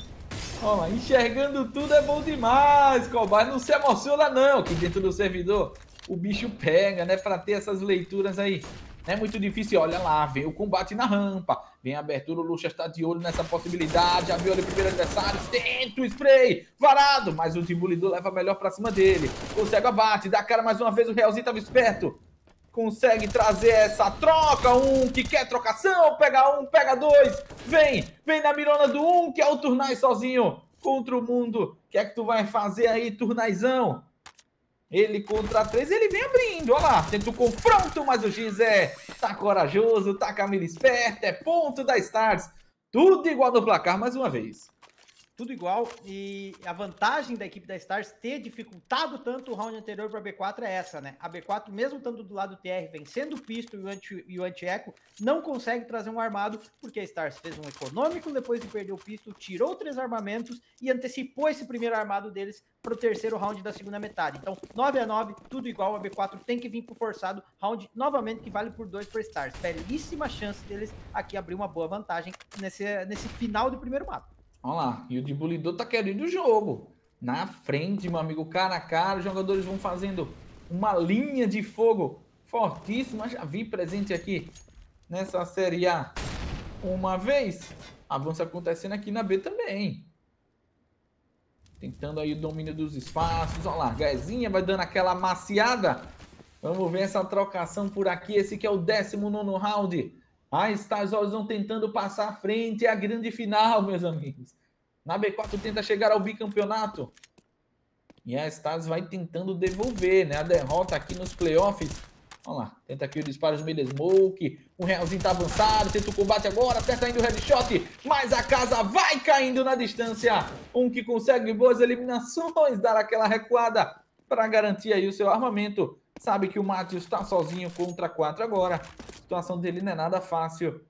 Olha lá, enxergando tudo é bom demais, cobaia. Não se emociona não, que dentro do servidor o bicho pega, né? Pra ter essas leituras aí. Não é muito difícil, olha lá, vem o combate na rampa, vem a abertura, o Lucha está de olho nessa possibilidade, já viu ali o primeiro adversário, tenta o spray, varado, mas o Timbulidor leva melhor pra cima dele, consegue abate, dá cara mais uma vez, o Realzinho estava esperto, consegue trazer essa troca, um que quer trocação, pega um, pega dois, vem, vem na mirona do um, que é o Turnai sozinho, contra o mundo, o que é que tu vai fazer aí, Turnaizão? Ele contra três, ele vem abrindo, olha lá, tenta o confronto, mas o X é, tá corajoso, tá Camila esperta, é ponto da Stars. Tudo igual no placar mais uma vez tudo igual. E a vantagem da equipe da Stars ter dificultado tanto o round anterior para a B4 é essa, né? A B4, mesmo estando do lado do TR, vencendo o Pisto e o Anti-Eco, não consegue trazer um armado, porque a Stars fez um econômico depois de perder o Pisto, tirou três armamentos e antecipou esse primeiro armado deles para o terceiro round da segunda metade. Então, 9 a 9 tudo igual. A B4 tem que vir para o forçado. Round novamente que vale por dois para Stars. Belíssima chance deles aqui abrir uma boa vantagem nesse, nesse final do primeiro mapa. Olha lá, e o Dibulidor tá querendo o jogo. Na frente, meu amigo, cara a cara, os jogadores vão fazendo uma linha de fogo fortíssima. Já vi presente aqui nessa Série A uma vez. Avanço acontecendo aqui na B também. Tentando aí o domínio dos espaços. Olha lá, Gazinha vai dando aquela maciada. Vamos ver essa trocação por aqui. Esse que é o 19 round. A Stars vão tentando passar à frente. É a grande final, meus amigos. Na B4 tenta chegar ao bicampeonato. E a Stars vai tentando devolver, né? A derrota aqui nos playoffs. Olha lá, tenta aqui o disparo de mid smoke. O Realzinho tá avançado, tenta o combate agora, aperta ainda o headshot. Mas a casa vai caindo na distância. Um que consegue boas eliminações, dar aquela recuada para garantir aí o seu armamento. Sabe que o Matheus está sozinho contra quatro agora. A situação dele não é nada fácil.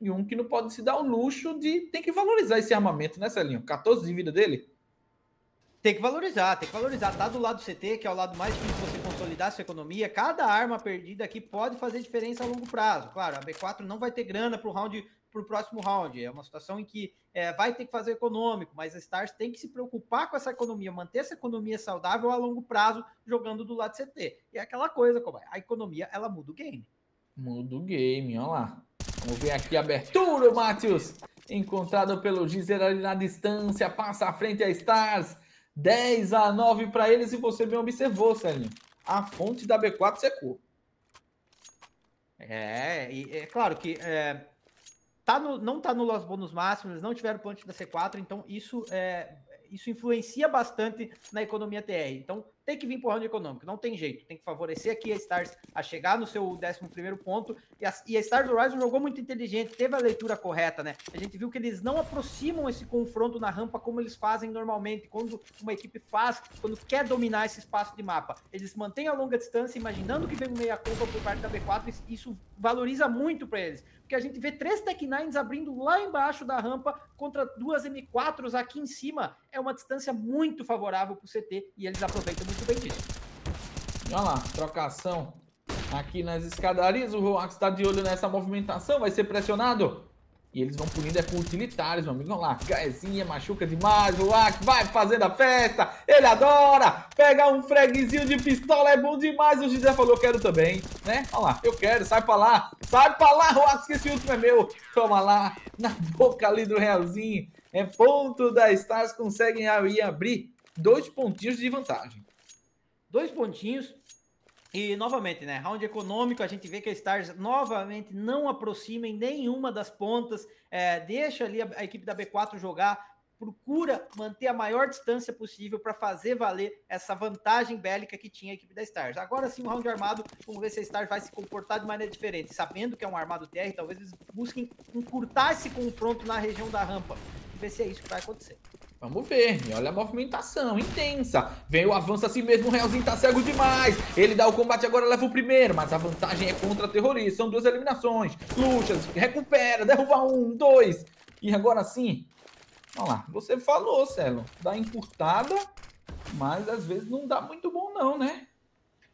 E um que não pode se dar o luxo de. Tem que valorizar esse armamento, né, Celinho? 14 de vida dele. Tem que valorizar, tem que valorizar. Tá do lado do CT, que é o lado mais difícil de você consolidar sua economia. Cada arma perdida aqui pode fazer diferença a longo prazo. Claro, a B4 não vai ter grana para o round para o próximo round. É uma situação em que é, vai ter que fazer econômico, mas a Stars tem que se preocupar com essa economia, manter essa economia saudável a longo prazo, jogando do lado do CT. E é aquela coisa, como a economia, ela muda o game. Muda o game, olha lá. Vamos ver aqui a abertura, Matheus. Encontrado pelo Gizer ali na distância, passa à frente a Stars. 10 a 9 para eles e você bem observou, Celinho. A fonte da B4 secou. É, e é claro que é, tá no, não tá no Los Bônus máximos, eles não tiveram ponte da C4, então isso é, isso influencia bastante na economia TR. Então, tem que vir o round econômico, não tem jeito. Tem que favorecer aqui a Stars a chegar no seu 11 ponto. E a, e a Stars Horizon jogou muito inteligente, teve a leitura correta, né? A gente viu que eles não aproximam esse confronto na rampa como eles fazem normalmente, quando uma equipe faz, quando quer dominar esse espaço de mapa. Eles mantêm a longa distância, imaginando que vem um meia-culpa por parte da B4, e isso valoriza muito para eles porque a gente vê três Tech Nines abrindo lá embaixo da rampa contra duas M4s aqui em cima. É uma distância muito favorável para o CT e eles aproveitam muito muito. Olha lá, trocação aqui nas escadarias. O Roax está de olho nessa movimentação, vai ser pressionado. E eles vão punindo é com utilitários, meu amigo. Olha lá, Gaezinha machuca demais. O Roax vai fazendo a festa. Ele adora. Pegar um freguezinho de pistola é bom demais. O Gisé falou, quero também, né? Olha lá, eu quero. Sai pra lá. Sai pra lá, Roax, que esse último é meu. Toma lá, na boca ali do Realzinho. É ponto da Stars. Conseguem abrir dois pontinhos de vantagem. Dois pontinhos. E novamente, né? Round econômico, a gente vê que a Stars novamente não aproxima em nenhuma das pontas, é, deixa ali a, a, equipe da B4 jogar, procura manter a maior distância possível para fazer valer essa vantagem bélica que tinha a equipe da Stars. Agora sim, o round armado, vamos ver se a Stars vai se comportar de maneira diferente. Sabendo que é um armado TR, talvez eles busquem encurtar esse confronto na região da rampa. E ver se é isso que vai acontecer. Vamos ver, olha a movimentação intensa. Vem o avanço assim mesmo, o Realzinho tá cego demais. Ele dá o combate agora, leva o primeiro, mas a vantagem é contra terrorista. São duas eliminações. Luxas, recupera, derruba um, dois. E agora sim, olha lá, você falou, Celo, dá encurtada, mas às vezes não dá muito bom não, né?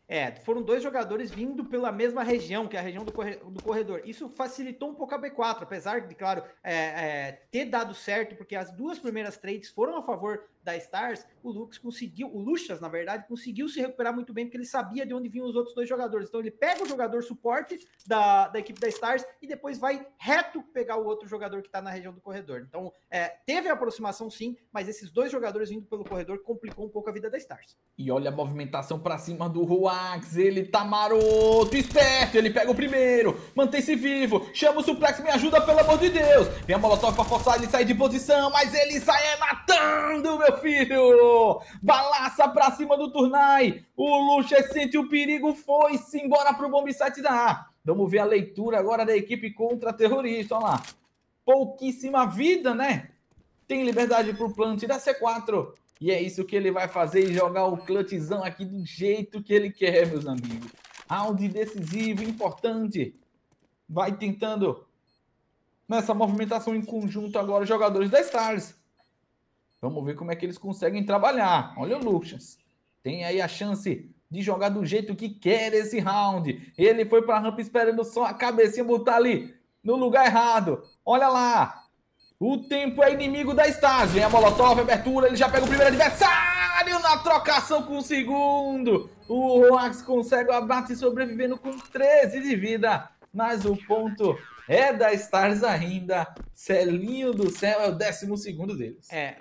É, foram dois jogadores vindo pela mesma região, que é a região do, corredor. Isso facilitou um pouco a B4, apesar de, claro, é, é, ter dado certo, porque as duas primeiras trades foram a favor da Stars, o Lux conseguiu, o Luxas, na verdade, conseguiu se recuperar muito bem, porque ele sabia de onde vinham os outros dois jogadores. Então ele pega o jogador suporte da, da equipe da Stars e depois vai reto pegar o outro jogador que está na região do corredor. Então é, teve a aproximação sim, mas esses dois jogadores vindo pelo corredor complicou um pouco a vida da Stars. E olha a movimentação para cima do Ruax, ele tá maroto, esperto, ele pega o primeiro, mantém-se vivo, chama o suplex, me ajuda pelo amor de Deus. Vem a Molotov para forçar ele sair de posição, mas ele sai matando, meu filho! Balaça pra cima do Turnai. O Lucha sente o perigo, foi-se embora pro bombsite da A. Vamos ver a leitura agora da equipe contra terrorista. Olha lá. Pouquíssima vida, né? Tem liberdade pro plant da C4. E é isso que ele vai fazer e jogar o clutchzão aqui do jeito que ele quer, meus amigos. Round decisivo, importante. Vai tentando nessa movimentação em conjunto agora os jogadores da Stars. Vamos ver como é que eles conseguem trabalhar. Olha o Luxas. Tem aí a chance de jogar do jeito que quer esse round. Ele foi para a rampa esperando só a cabecinha botar ali no lugar errado. Olha lá. O tempo é inimigo da Stars. Vem a Molotov, abertura. Ele já pega o primeiro adversário na trocação com o segundo. O Roax consegue o abate sobrevivendo com 13 de vida. Mas o ponto é da Stars ainda. Celinho do céu é o décimo segundo deles. É,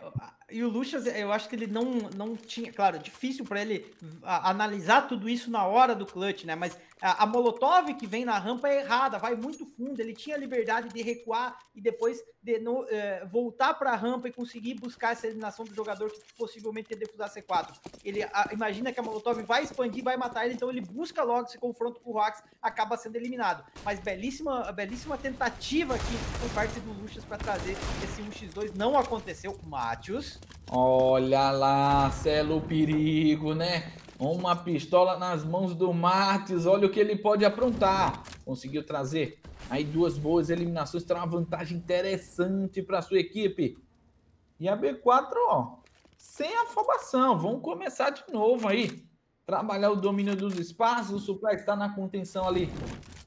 e o Luchas, eu acho que ele não, não tinha, claro, difícil para ele analisar tudo isso na hora do clutch, né? Mas a, Molotov que vem na rampa é errada, vai muito fundo. Ele tinha liberdade de recuar e depois de no, é, voltar para a rampa e conseguir buscar essa eliminação do jogador que possivelmente ia defusar C4. Ele a, imagina que a Molotov vai expandir, vai matar ele, então ele busca logo esse confronto com o Rox, acaba sendo eliminado. Mas belíssima, belíssima tentativa aqui por parte do Luxas para trazer esse 1x2. Não aconteceu. Matius. Olha lá, Celo perigo, né? Uma pistola nas mãos do Martins. Olha o que ele pode aprontar. Conseguiu trazer aí duas boas eliminações. Terá uma vantagem interessante para sua equipe. E a B4, ó, sem afobação. Vamos começar de novo aí. Trabalhar o domínio dos espaços. O Suplex está na contenção ali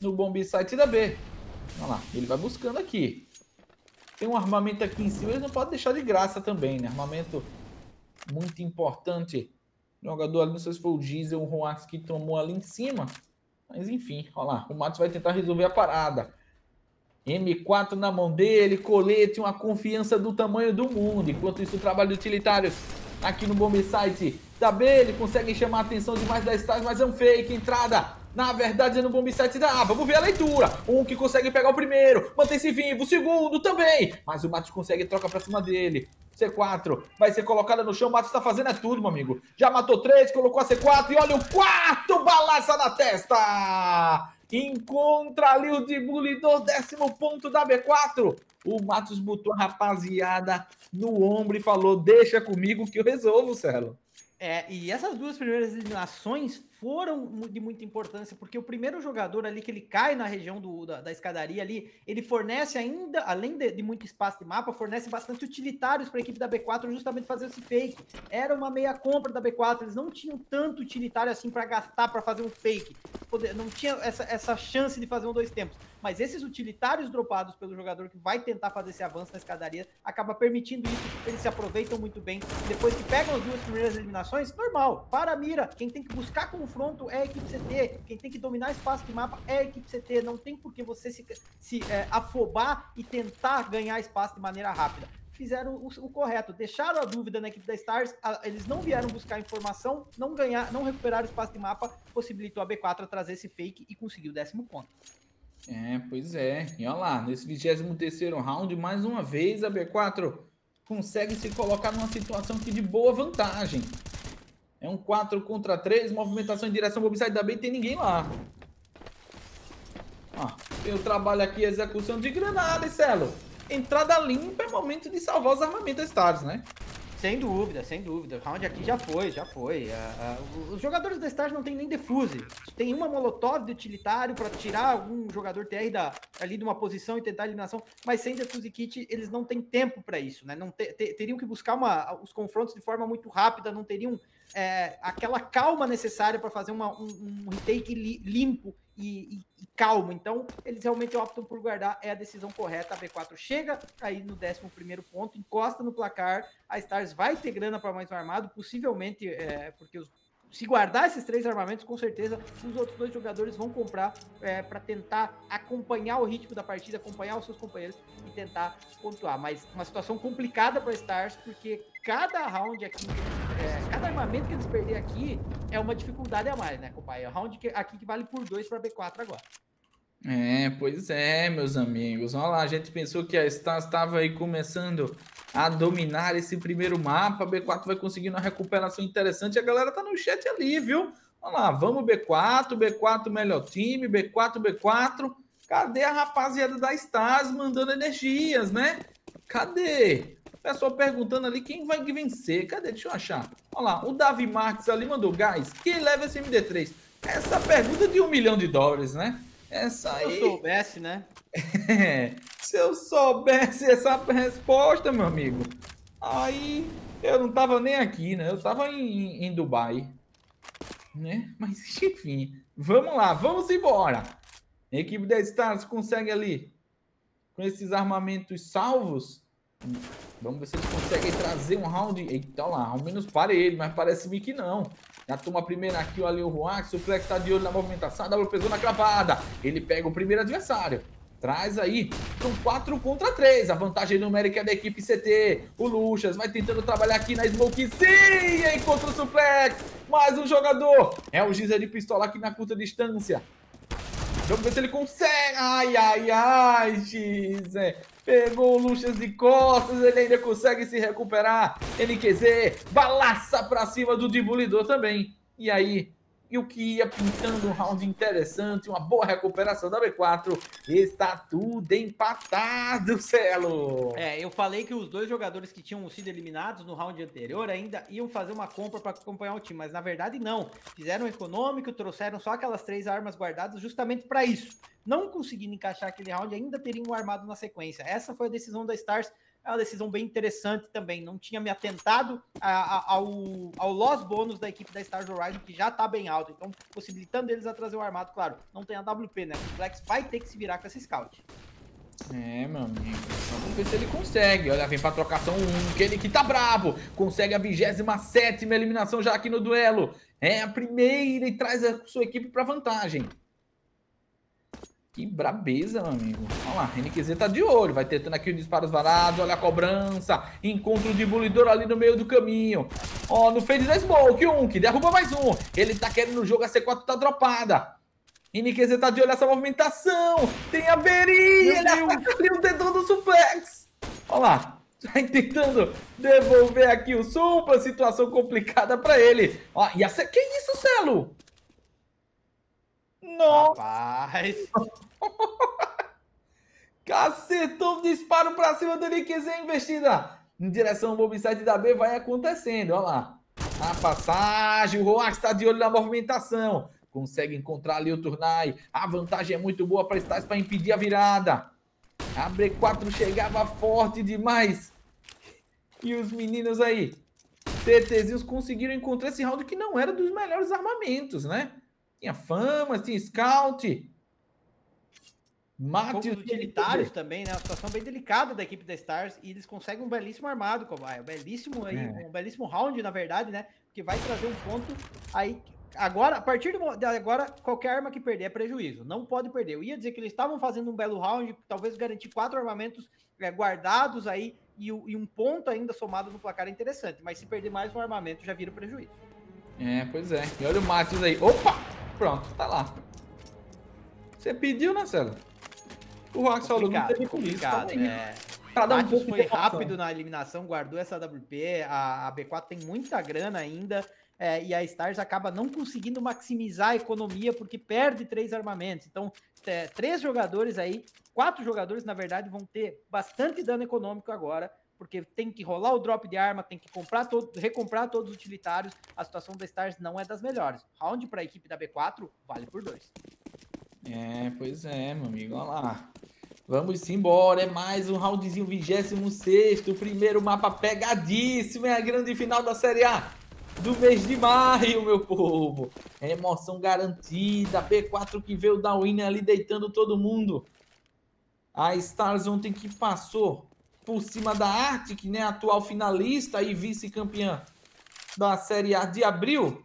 no bomb site da B. Olha lá, ele vai buscando aqui. Tem um armamento aqui em cima, ele não pode deixar de graça também, né? Armamento muito importante Jogador ali, não sei se foi o Diesel, o Roax que tomou ali em cima. Mas enfim, olha lá. O Matos vai tentar resolver a parada. M4 na mão dele, colete, uma confiança do tamanho do mundo. Enquanto isso, o trabalho de utilitários aqui no Bomb Site da B, ele consegue chamar a atenção demais da Stars, mas é um fake. Entrada, na verdade, é no Bomb Site da A. Vamos ver a leitura. Um que consegue pegar o primeiro, mantém-se vivo. O segundo também. Mas o Matos consegue troca pra cima dele. C4 vai ser colocada no chão. O Matos tá fazendo é tudo, meu amigo. Já matou três, colocou a C4 e olha o quarto balaça na testa. Encontra ali o demolidor, décimo ponto da B4. O Matos botou a rapaziada no ombro e falou: Deixa comigo que eu resolvo, Celo. É, e essas duas primeiras eliminações foram de muita importância, porque o primeiro jogador ali que ele cai na região do, da, da escadaria ali, ele fornece ainda, além de, de, muito espaço de mapa, fornece bastante utilitários para a equipe da B4 justamente fazer esse fake. Era uma meia compra da B4, eles não tinham tanto utilitário assim para gastar para fazer um fake. Poder, não tinha essa, essa chance de fazer um dois tempos. Mas esses utilitários dropados pelo jogador que vai tentar fazer esse avanço na escadaria acaba permitindo isso, eles se aproveitam muito bem. Depois que pegam as duas primeiras eliminações, normal, para a mira. Quem tem que buscar confronto é a equipe CT, quem tem que dominar espaço de mapa é a equipe CT. Não tem por que você se, se é, afobar e tentar ganhar espaço de maneira rápida fizeram o, o, correto, deixaram a dúvida na equipe da Stars, a, eles não vieram buscar informação, não ganhar, não recuperaram espaço de mapa, possibilitou a B4 a trazer esse fake e conseguiu o décimo ponto. É, pois é. E olha lá, nesse 23 round, mais uma vez a B4 consegue se colocar numa situação aqui de boa vantagem. É um 4 contra 3, movimentação em direção ao Bobside da B e tem ninguém lá. Ó, tem o trabalho aqui, execução de granada, Celo. Entrada limpa é momento de salvar os armamentos Stars, né? Sem dúvida, sem dúvida. O round aqui já foi, já foi. Uh, uh, os jogadores da Stars não tem nem defuse. Tem uma molotov de utilitário para tirar algum jogador TR da, ali de uma posição e tentar eliminação, mas sem defuse kit eles não têm tempo para isso, né? Não te, te, teriam que buscar uma, os confrontos de forma muito rápida, não teriam é, aquela calma necessária para fazer uma, um, um retake li, limpo e, e, e, calmo. Então, eles realmente optam por guardar, é a decisão correta. A B4 chega aí no 11 ponto, encosta no placar. A Stars vai ter grana para mais um armado, possivelmente, é, porque os se guardar esses três armamentos, com certeza os outros dois jogadores vão comprar é, para tentar acompanhar o ritmo da partida, acompanhar os seus companheiros e tentar pontuar. Mas uma situação complicada para Stars, porque cada round aqui, é, cada armamento que eles perderem aqui é uma dificuldade a mais, né, companheiro? É round que, aqui que vale por dois para B4 agora. É, pois é, meus amigos. Olha lá, a gente pensou que a Stars estava aí começando a dominar esse primeiro mapa. A B4 vai conseguindo uma recuperação interessante. A galera tá no chat ali, viu? Olha lá, vamos B4, B4 melhor time, B4, B4. Cadê a rapaziada da Stars mandando energias, né? Cadê? O pessoal perguntando ali quem vai vencer. Cadê? Deixa eu achar. Olha lá, o Davi Marques ali mandou gás. Quem leva esse MD3? Essa pergunta de um milhão de dólares, né? Essa aí. Se eu soubesse, né? se eu soubesse essa resposta, meu amigo, aí eu não tava nem aqui, né? Eu tava em, em Dubai, né? Mas enfim, vamos lá, vamos embora. A equipe da Stars consegue ali, com esses armamentos salvos, Vamos ver se eles conseguem trazer um round. Eita lá, ao menos para ele, mas parece-me que não. Já toma a primeira aqui ali o Ruax. O Flex tá de olho na movimentação. Pesou na cravada. Ele pega o primeiro adversário. Traz aí. São 4 contra 3. A vantagem numérica é da equipe CT. O Luxas vai tentando trabalhar aqui na Smoke. Sim! Encontra o suplex. Mais um jogador. É o Giza de pistola aqui na curta distância. Vamos ver se ele consegue. Ai, ai, ai, Giza. Pegou o Luxas de costas, ele ainda consegue se recuperar. NQZ, balaça pra cima do Demolidor também. E aí, e o que ia pintando um round interessante, uma boa recuperação da B4. Está tudo empatado, Celo. É, eu falei que os dois jogadores que tinham sido eliminados no round anterior ainda iam fazer uma compra para acompanhar o time, mas na verdade não. Fizeram econômico, trouxeram só aquelas três armas guardadas justamente para isso não conseguindo encaixar aquele round, ainda teriam armado na sequência. Essa foi a decisão da Stars, é uma decisão bem interessante também. Não tinha me atentado a, a, ao, ao loss bônus da equipe da Stars Horizon, que já tá bem alto. Então, possibilitando eles a trazer o armado, claro, não tem a WP, né? O Flex vai ter que se virar com essa scout. É, meu amigo. Vamos ver se ele consegue. Olha, vem pra trocação 1. Aquele que tá brabo. Consegue a 27 eliminação já aqui no duelo. É a primeira e traz a sua equipe pra vantagem. Que brabeza, meu amigo. Olha lá, NQZ tá de olho. Vai tentando aqui os disparos varados. Olha a cobrança. Encontro de bulidor ali no meio do caminho. Ó, no fade da Smoke. Um que derruba mais um. Ele tá querendo o jogo. A C4 tá dropada. NQZ tá de olho nessa movimentação. Tem a Beri. Ele ali o dedão do suplex. Olha lá. Tá tentando devolver aqui o supla. Situação complicada pra ele. Ó, e a C... Que isso, Celo? Nossa! Rapaz! Cacetou, disparo pra cima do NQZ investida. Em direção ao mobsite da B vai acontecendo, olha lá. A passagem, o Roax está de olho na movimentação. Consegue encontrar ali o Turnai. A vantagem é muito boa para Stars para impedir a virada. A B4 chegava forte demais. E os meninos aí, CTzinhos, conseguiram encontrar esse round que não era dos melhores armamentos, né? Tinha fama, tinha scout. Mate os utilitários também, né? Uma situação bem delicada da equipe da Stars e eles conseguem um belíssimo armado, Cobaia. Um belíssimo aí, é. um belíssimo round, na verdade, né? Que vai trazer um ponto aí. Agora, a partir de agora, qualquer arma que perder é prejuízo. Não pode perder. Eu ia dizer que eles estavam fazendo um belo round, talvez garantir quatro armamentos é, guardados aí e, e, um ponto ainda somado no placar é interessante. Mas se perder mais um armamento, já vira prejuízo. É, pois é. E olha o Matheus aí. Opa! Pronto, tá lá. Você pediu, né, Celo? O Rox falou, não teve complicado, isso, é. Pra dar um pouco foi rápido na eliminação, guardou essa WP, a, a B4 tem muita grana ainda, é, e a Stars acaba não conseguindo maximizar a economia porque perde três armamentos. Então, é, três jogadores aí, quatro jogadores, na verdade, vão ter bastante dano econômico agora, porque tem que rolar o drop de arma, tem que comprar todo, recomprar todos os utilitários. A situação da Stars não é das melhores. Round para a equipe da B4 vale por dois. É, pois é, meu amigo. Olha lá. Vamos embora, é mais um roundzinho 26 primeiro mapa pegadíssimo, é a grande final da Série A do mês de maio, meu povo. É emoção garantida, P4 que veio da win ali deitando todo mundo. A Stars ontem que passou por cima da Arctic, né, atual finalista e vice-campeã da Série A de abril.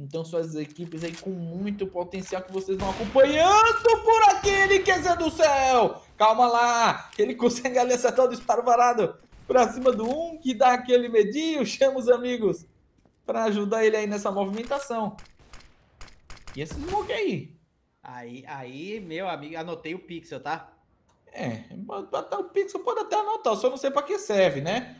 Então suas equipes aí com muito potencial que vocês vão acompanhando por aquele que é do céu. Calma lá, que ele consegue ali acertar o disparo varado pra cima do um, que dá aquele medinho, chama os amigos para ajudar ele aí nessa movimentação. E esse smoke aí? Aí, aí, meu amigo, anotei o pixel, tá? É, botar o pixel pode até anotar, só não sei para que serve, né?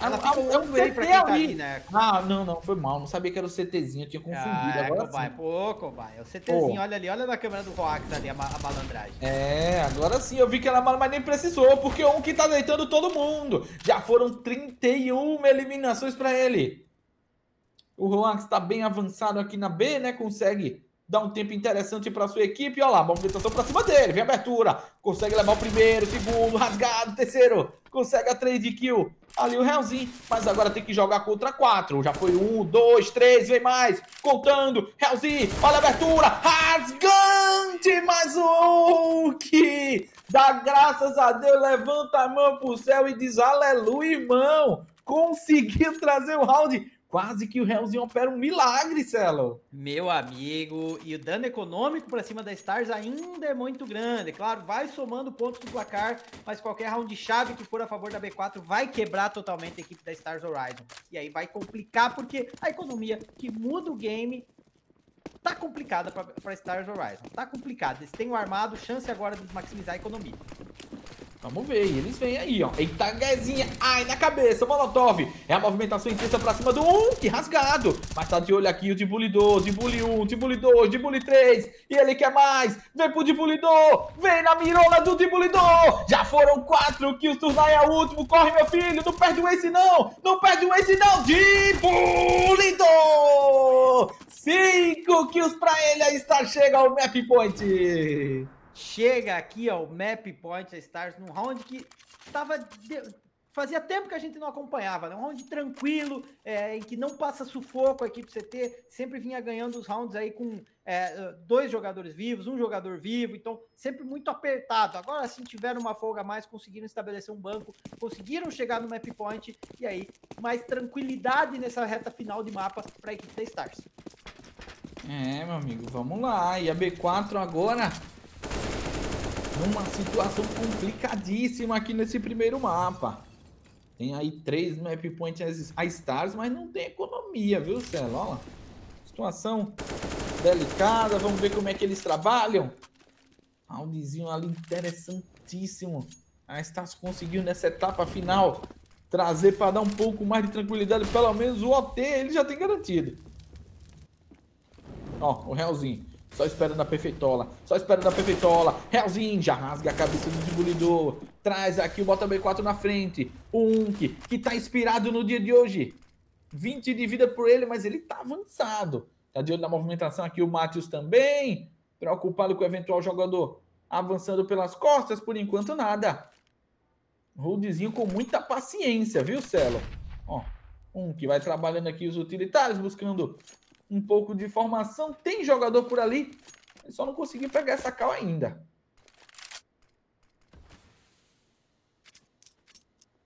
Ela ah, é um CT pra tá ali. né? Ah, não, não, foi mal. Não sabia que era o CTzinho, eu tinha confundido. Ah, é, agora cobai, pô, cobai. É o CTzinho, olha ali, olha na câmera do Roax ali, a, a, malandragem. É, agora sim, eu vi que ela mas nem precisou, porque um que tá deitando todo mundo. Já foram 31 eliminações pra ele. O Roax tá bem avançado aqui na B, né? Consegue dá um tempo interessante para sua equipe. Olha lá, movimentação para cima dele, vem abertura, consegue levar o primeiro, segundo, rasgado, terceiro, consegue a trade kill. Ali o Realzinho, mas agora tem que jogar contra quatro. Já foi um, dois, três, vem mais, contando. Realzinho, olha a abertura, rasgante, mais um que dá graças a Deus, levanta a mão pro céu e diz aleluia, irmão. Conseguiu trazer o round Quase que o Realzinho opera um milagre, Celo. Meu amigo, e o dano econômico para cima da Stars ainda é muito grande. Claro, vai somando pontos do placar, mas qualquer round de chave que for a favor da B4 vai quebrar totalmente a equipe da Stars Horizon. E aí vai complicar, porque a economia que muda o game tá complicada para Stars Horizon. Tá complicado. Eles têm o armado, chance agora de maximizar a economia. Vamos ver, e eles vêm aí, ó. Eita, Guezinha. Ai, na cabeça, Molotov. É a movimentação intensa pra cima do 1, que rasgado. Mas tá de olho aqui o Dibulidor, Dibuli 1, Dibuli 2, Dibuli 3. E ele quer mais. Vem pro Dibulidor. Vem na mirola do Dibulidor. Já foram quatro kills, Turnai é o último. Corre, meu filho. Não perde o Ace, não. Não perde o Ace, não. Dibulidor. Cinco kills pra ele. Aí está, chega ao map point chega aqui, ó, o Map Point Stars, num round que tava. De... Fazia tempo que a gente não acompanhava, né? Um round tranquilo, é, em que não passa sufoco a equipe CT, sempre vinha ganhando os rounds aí com é, dois jogadores vivos, um jogador vivo, então sempre muito apertado. Agora sim tiveram uma folga a mais, conseguiram estabelecer um banco, conseguiram chegar no map point e aí mais tranquilidade nessa reta final de mapa para a equipe da Stars. É, meu amigo, vamos lá. E a B4 agora numa situação complicadíssima aqui nesse primeiro mapa. Tem aí três map points a stars, mas não tem economia, viu, Celo? Olha lá. Situação delicada, vamos ver como é que eles trabalham. Roundzinho ali interessantíssimo. A Stars conseguiu nessa etapa final trazer para dar um pouco mais de tranquilidade, pelo menos o OT ele já tem garantido. Ó, o Realzinho. Só esperando a perfeitola. Só esperando a perfeitola. Realzinho já rasga a cabeça do demolidor. Traz aqui o Bota B4 na frente. O Unk, que tá inspirado no dia de hoje. 20 de vida por ele, mas ele tá avançado. Tá de olho na movimentação aqui o Matheus também. Preocupado com o eventual jogador avançando pelas costas, por enquanto nada. Holdzinho com muita paciência, viu, Celo? Ó, um que vai trabalhando aqui os utilitários, buscando um pouco de formação. Tem jogador por ali, só não conseguiu pegar essa cal ainda.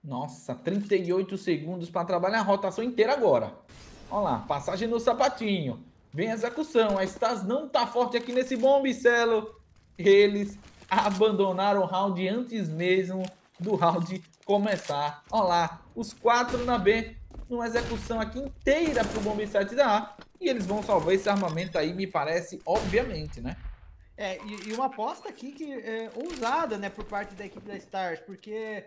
Nossa, 38 segundos para trabalhar a rotação inteira agora. Olha lá, passagem no sapatinho. Vem a execução. A Stas não tá forte aqui nesse bom Bicelo. Eles abandonaram o round antes mesmo do round começar. Olha lá, os quatro na B, numa execução aqui inteira pro Bomb 7 da A. E eles vão salvar esse armamento aí, me parece, obviamente, né? É, e, e uma aposta aqui que é ousada, né, por parte da equipe da Stars, porque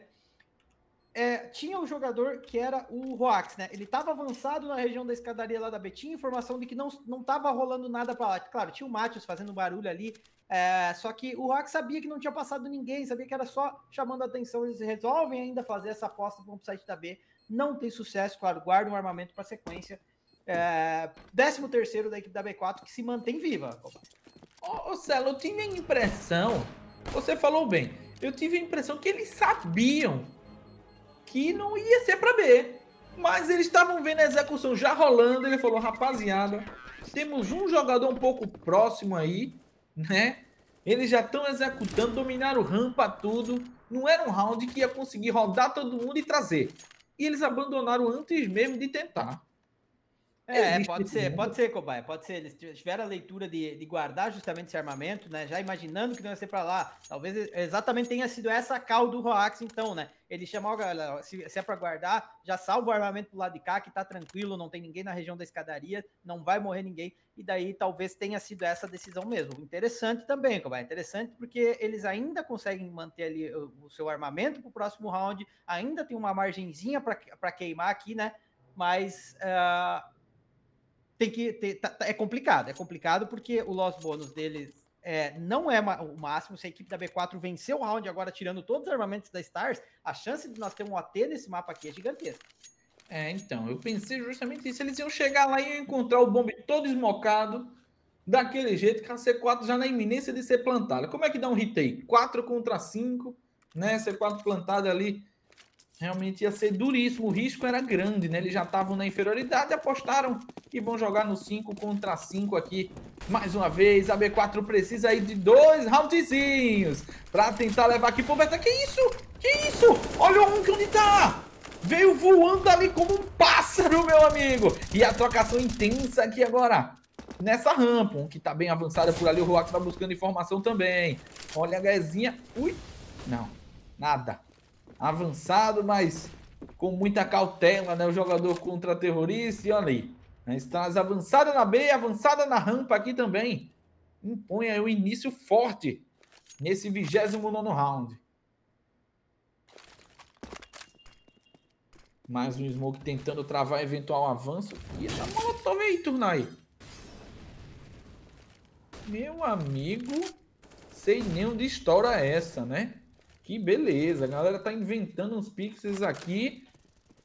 é, tinha um jogador que era o Roax, né? Ele estava avançado na região da escadaria lá da Betinha, informação de que não, não tava rolando nada para lá. Claro, tinha o Matheus fazendo barulho ali, é, só que o Roax sabia que não tinha passado ninguém, sabia que era só chamando a atenção. Eles resolvem ainda fazer essa aposta para o site da B. Não tem sucesso, claro, guarda um armamento para sequência. É, 13 terceiro da equipe da B4 que se mantém viva. Ô, ô Celo, eu tive a impressão, você falou bem, eu tive a impressão que eles sabiam que não ia ser para B. Mas eles estavam vendo a execução já rolando. Ele falou: rapaziada, temos um jogador um pouco próximo aí, né? Eles já estão executando, dominaram rampa, tudo. Não era um round que ia conseguir rodar todo mundo e trazer. E eles abandonaram antes mesmo de tentar. É, Existe pode ser, pode ser, Cobaia, pode ser. Eles tiveram a leitura de, de, guardar justamente esse armamento, né? Já imaginando que não ia ser para lá. Talvez exatamente tenha sido essa a cal do Roax, então, né? Ele chamou a galera, se, se é para guardar, já salva o armamento do lado de cá, que tá tranquilo, não tem ninguém na região da escadaria, não vai morrer ninguém. E daí talvez tenha sido essa decisão mesmo. Interessante também, Cobaia, interessante porque eles ainda conseguem manter ali o, o seu armamento pro próximo round, ainda tem uma margenzinha para queimar aqui, né? Mas. Uh, tem que ter, tá, tá, é complicado, é complicado porque o loss bônus deles é, não é o máximo. Se a equipe da B4 venceu o round agora tirando todos os armamentos da Stars, a chance de nós ter um OT nesse mapa aqui é gigantesca. É, então, eu pensei justamente isso. Eles iam chegar lá e encontrar o bombe todo esmocado, daquele jeito que a C4 já na iminência de ser plantada. Como é que dá um aí? 4 contra 5, né? C4 plantada ali realmente ia ser duríssimo. O risco era grande, né? Eles já estavam na inferioridade, apostaram e vão jogar no 5 contra 5 aqui. Mais uma vez, a B4 precisa aí de dois roundzinhos para tentar levar aqui pro beta. Que isso? Que isso? Olha o que onde tá! Veio voando ali como um pássaro, meu amigo. E a trocação intensa aqui agora. Nessa rampa, que tá bem avançada por ali. O Roax tá buscando informação também. Olha a Guezinha. Ui, não, nada avançado, mas com muita cautela, né? O jogador contra terrorista, e olha aí. Né? Estás avançada na B, avançada na rampa aqui também. Impõe aí o início forte nesse 29 round. Mais um Smoke tentando travar eventual avanço. E essa molotov aí, Turnai. Meu amigo, sei nem onde estoura essa, né? Que beleza, a galera tá inventando uns pixels aqui.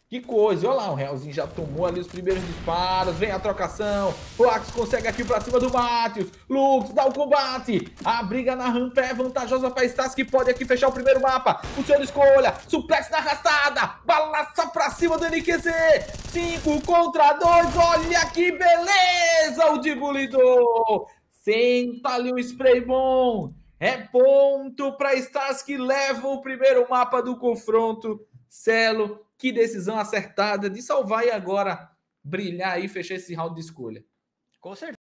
Que coisa, olha lá, o Realzinho já tomou ali os primeiros disparos, vem a trocação, o Axe consegue aqui pra cima do Matheus, Lux dá o combate, a briga na rampa é vantajosa pra Stas, que pode aqui fechar o primeiro mapa, o senhor escolha, suplex na arrastada, balança pra cima do NQZ, 5 contra 2, olha que beleza o Dibulidor, senta ali o spray bom, é ponto para Stars que leva o primeiro mapa do confronto. Celo, que decisão acertada de salvar e agora brilhar e fechar esse round de escolha. Com certeza.